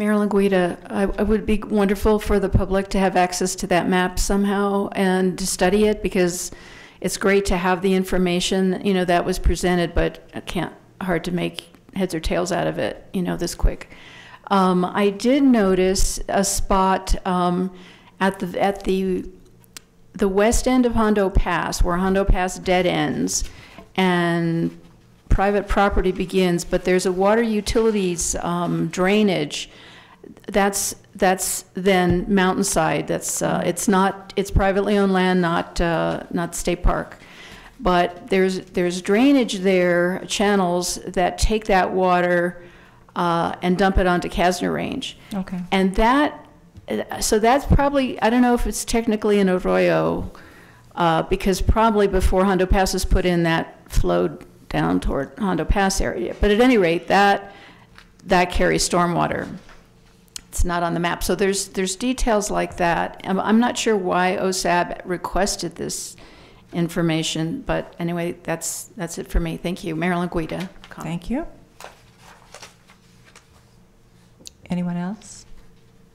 Marilyn Guida, I, would be wonderful for the public to have access to that map somehow and to study it because it's great to have the information, you know, that was presented, but I can't, hard to make heads or tails out of it, you know, this quick. Um, I did notice a spot, um, at the, at the, the west end of Hondo Pass, where Hondo Pass dead ends, and private property begins, but there's a water utilities um, drainage. That's, that's then mountainside, that's, uh, it's not, it's privately owned land, not, uh, not state park. But there's, there's drainage there, channels that take that water uh, and dump it onto Castner Range. Okay. And that, so that's probably, I don't know if it's technically an arroyo, uh, because probably before Hondo Pass was put in, that flowed down toward Hondo Pass area. But at any rate, that, that carries stormwater. It's not on the map. So there's, there's details like that. I'm, I'm not sure why OSAB requested this information, but anyway, that's, that's it for me. Thank you. Marilyn Guida. Thank you. Anyone else?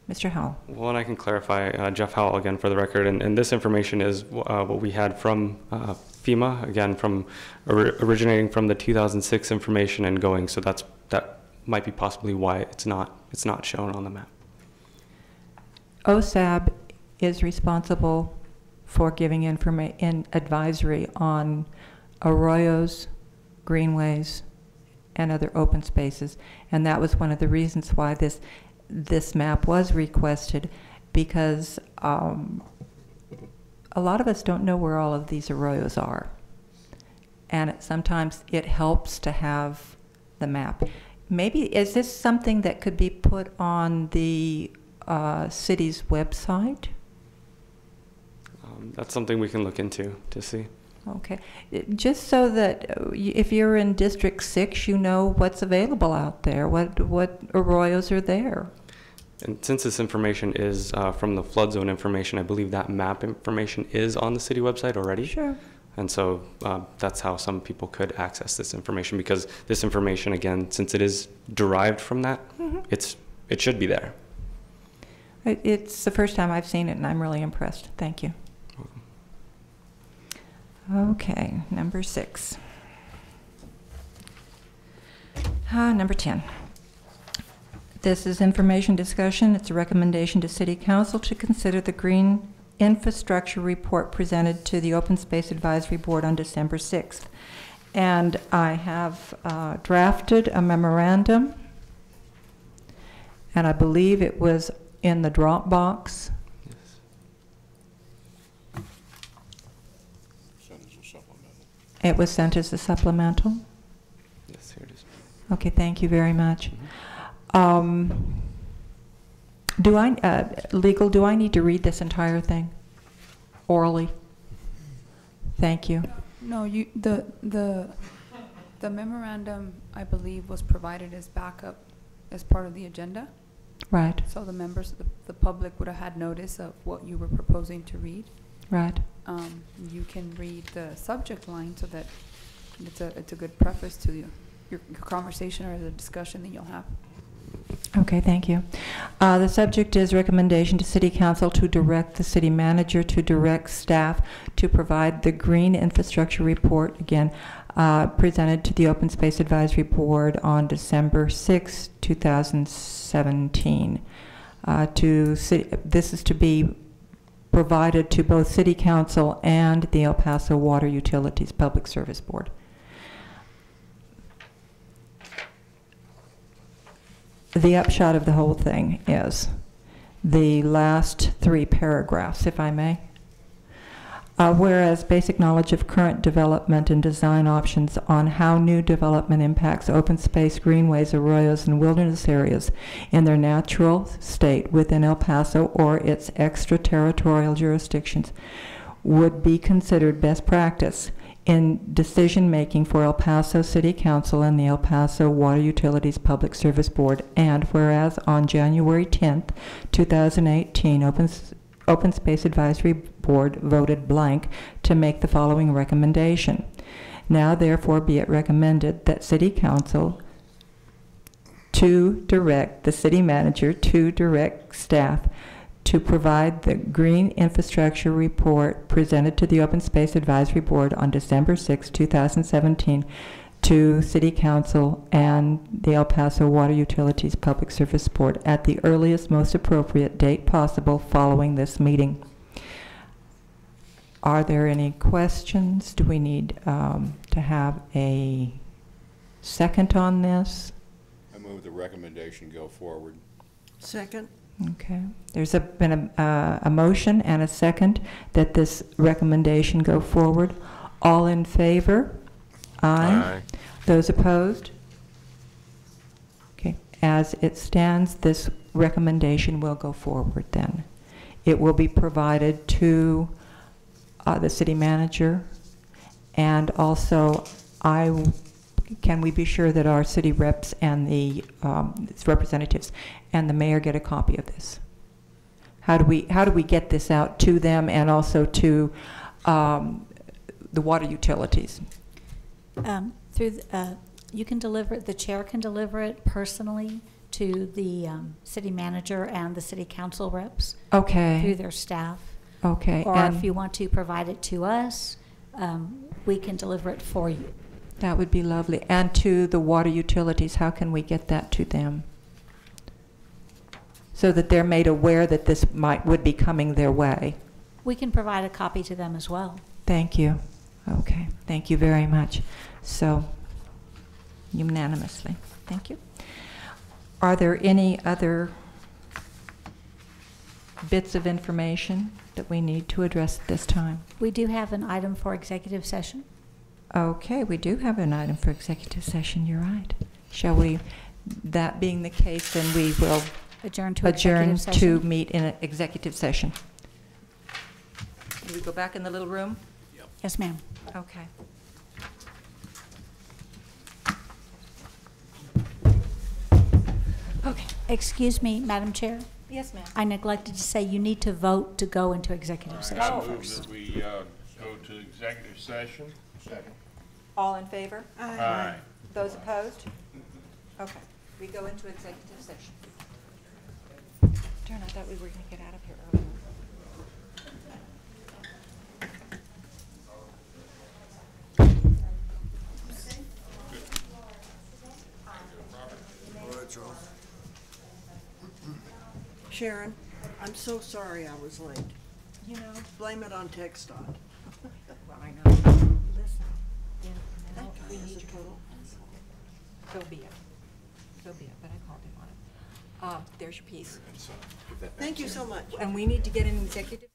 Mr. Howell? Well, and I can clarify, uh, Jeff Howell again for the record, and, and this information is uh, what we had from uh, FEMA, again, from ori- originating from the 2006 information and going, so that's, that might be possibly why it's not, it's not shown on the map. OSAB is responsible for giving informa, in advisory on arroyos, greenways, and other open spaces. And that was one of the reasons why this, this map was requested, because, um, a lot of us don't know where all of these arroyos are. And it, sometimes it helps to have the map. Maybe, is this something that could be put on the uh, city's website? Um, that's something we can look into to see. Okay, just so that uh, if you're in District Six, you know what's available out there, what, what arroyos are there. And since this information is uh, from the flood zone information, I believe that map information is on the city website already. Sure. And so uh, that's how some people could access this information because this information, again, since it is derived from that, Mhm. it's it should be there. It's the first time I've seen it, and I'm really impressed. Thank you. Okay, number six. Ah, number 10. This is information discussion. It's a recommendation to City Council to consider the green infrastructure report presented to the Open Space Advisory Board on December 6th. And I have uh, drafted a memorandum, and I believe it was in the Dropbox. Send us a supplemental. It was sent as a supplemental? Yes, here it is. Okay, thank you very much. Um, Do I, uh, legal, do I need to read this entire thing orally? Thank you. No, you, the, the, the memorandum, I believe, was provided as backup as part of the agenda. Right. So the members, of the, the public would have had notice of what you were proposing to read. Right. Um, you can read the subject line so that it's a, it's a good preface to your, your your conversation or the discussion that you'll have. Okay, thank you. Uh, The subject is recommendation to City Council to direct the city manager to direct staff to provide the green infrastructure report, again, uh, presented to the Open Space Advisory Board on December 6, 2017. Uh, To, ci- this is to be provided to both City Council and the El Paso Water Utilities Public Service Board. The upshot of the whole thing is the last three paragraphs, if I may. Uh, whereas basic knowledge of current development and design options on how new development impacts open space, greenways, arroyos, and wilderness areas in their natural state within El Paso or its extraterritorial jurisdictions would be considered best practice in decision-making for El Paso City Council and the El Paso Water Utilities Public Service Board, and whereas on January 10th, 2018, Open, Open Space Advisory Board voted blank to make the following recommendation. Now therefore be it recommended that City Council to direct the city manager to direct staff to provide the green infrastructure report presented to the Open Space Advisory Board on December 6, 2017, to City Council and the El Paso Water Utilities Public Service Board at the earliest, most appropriate date possible following this meeting. Are there any questions? Do we need um, to have a second on this? I move the recommendation go forward. Second? Okay. There's a, been a, uh, a motion and a second that this recommendation go forward. All in favor? Aye. Those opposed? Okay. As it stands, this recommendation will go forward then. It will be provided to uh, the city manager, and also I, can we be sure that our city reps and the um, representatives and the mayor get a copy of this? How do we, how do we get this out to them and also to um, the water utilities? Um, Through, th- uh, you can deliver, it- the chair can deliver it personally to the um, city manager and the city council reps. Okay. Through their staff. Okay, Or and- if you want to provide it to us, um, we can deliver it for you. That would be lovely. And to the water utilities, how can we get that to them? So that they're made aware that this might, would be coming their way. We can provide a copy to them as well. Thank you. Okay, thank you very much. So unanimously, thank you. Are there any other bits of information that we need to address at this time? We do have an item for executive session. Okay, we do have an item for executive session, you're right. Shall we, that being the case, then we will Adjourn to adjourn executive to session. meet in an executive session. Do we go back in the little room? Yes, ma'am. Okay. Okay. Excuse me, Madam Chair? Yes, ma'am. I neglected to say you need to vote to go into executive I session move first. that we uh, go to executive session. Second. All in favor? Aye. Those opposed? Okay, we go into executive session. Darn, I thought we were gonna get out of here earlier. Sharon, I'm so sorry I was late. You know. Blame it on TxDOT. Well, I know. Listen, you know, we need to total. So be it. So be it, but I called him on it. Um, there's your piece. Thank you so much. And we need to get an executive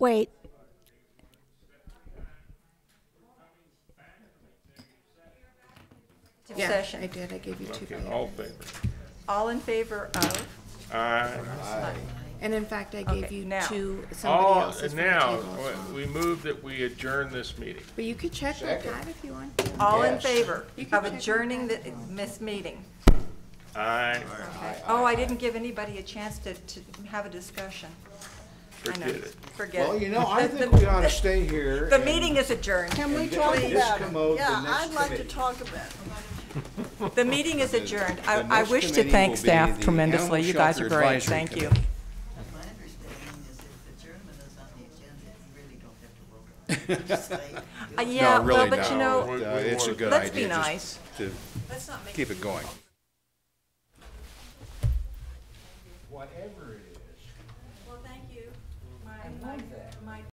Wait, Yeah, Session. I did, I gave you two. Okay, all in favor? All in favor of? Aye. And in fact, I gave Okay, you now. two, somebody All, else's from the now, table as well. we move that we adjourn this meeting. But you could check with that if you want to. All in Yes. favor You can of check with adjourning the, this meeting? Aye. Oh, I didn't give anybody a chance to, to have a discussion. I know. Forget it. Forget it. Well, you know, I think we ought to stay here. The and- meeting is adjourned. Can we And talk please about it? commode the Yeah, next I'd like to committee. talk about it. The meeting is adjourned. The I, I next wish to committee thank will be staff the tremendously. You guys are Shelter great. Advisory Thank you. Committee. My understanding is if adjournment is on the agenda, you really don't have to vote. Just say, Uh, it. yeah, No, really well, but you no. know, Uh, It's a wanna- good Let's be just nice. to let's not make keep it going. Whatever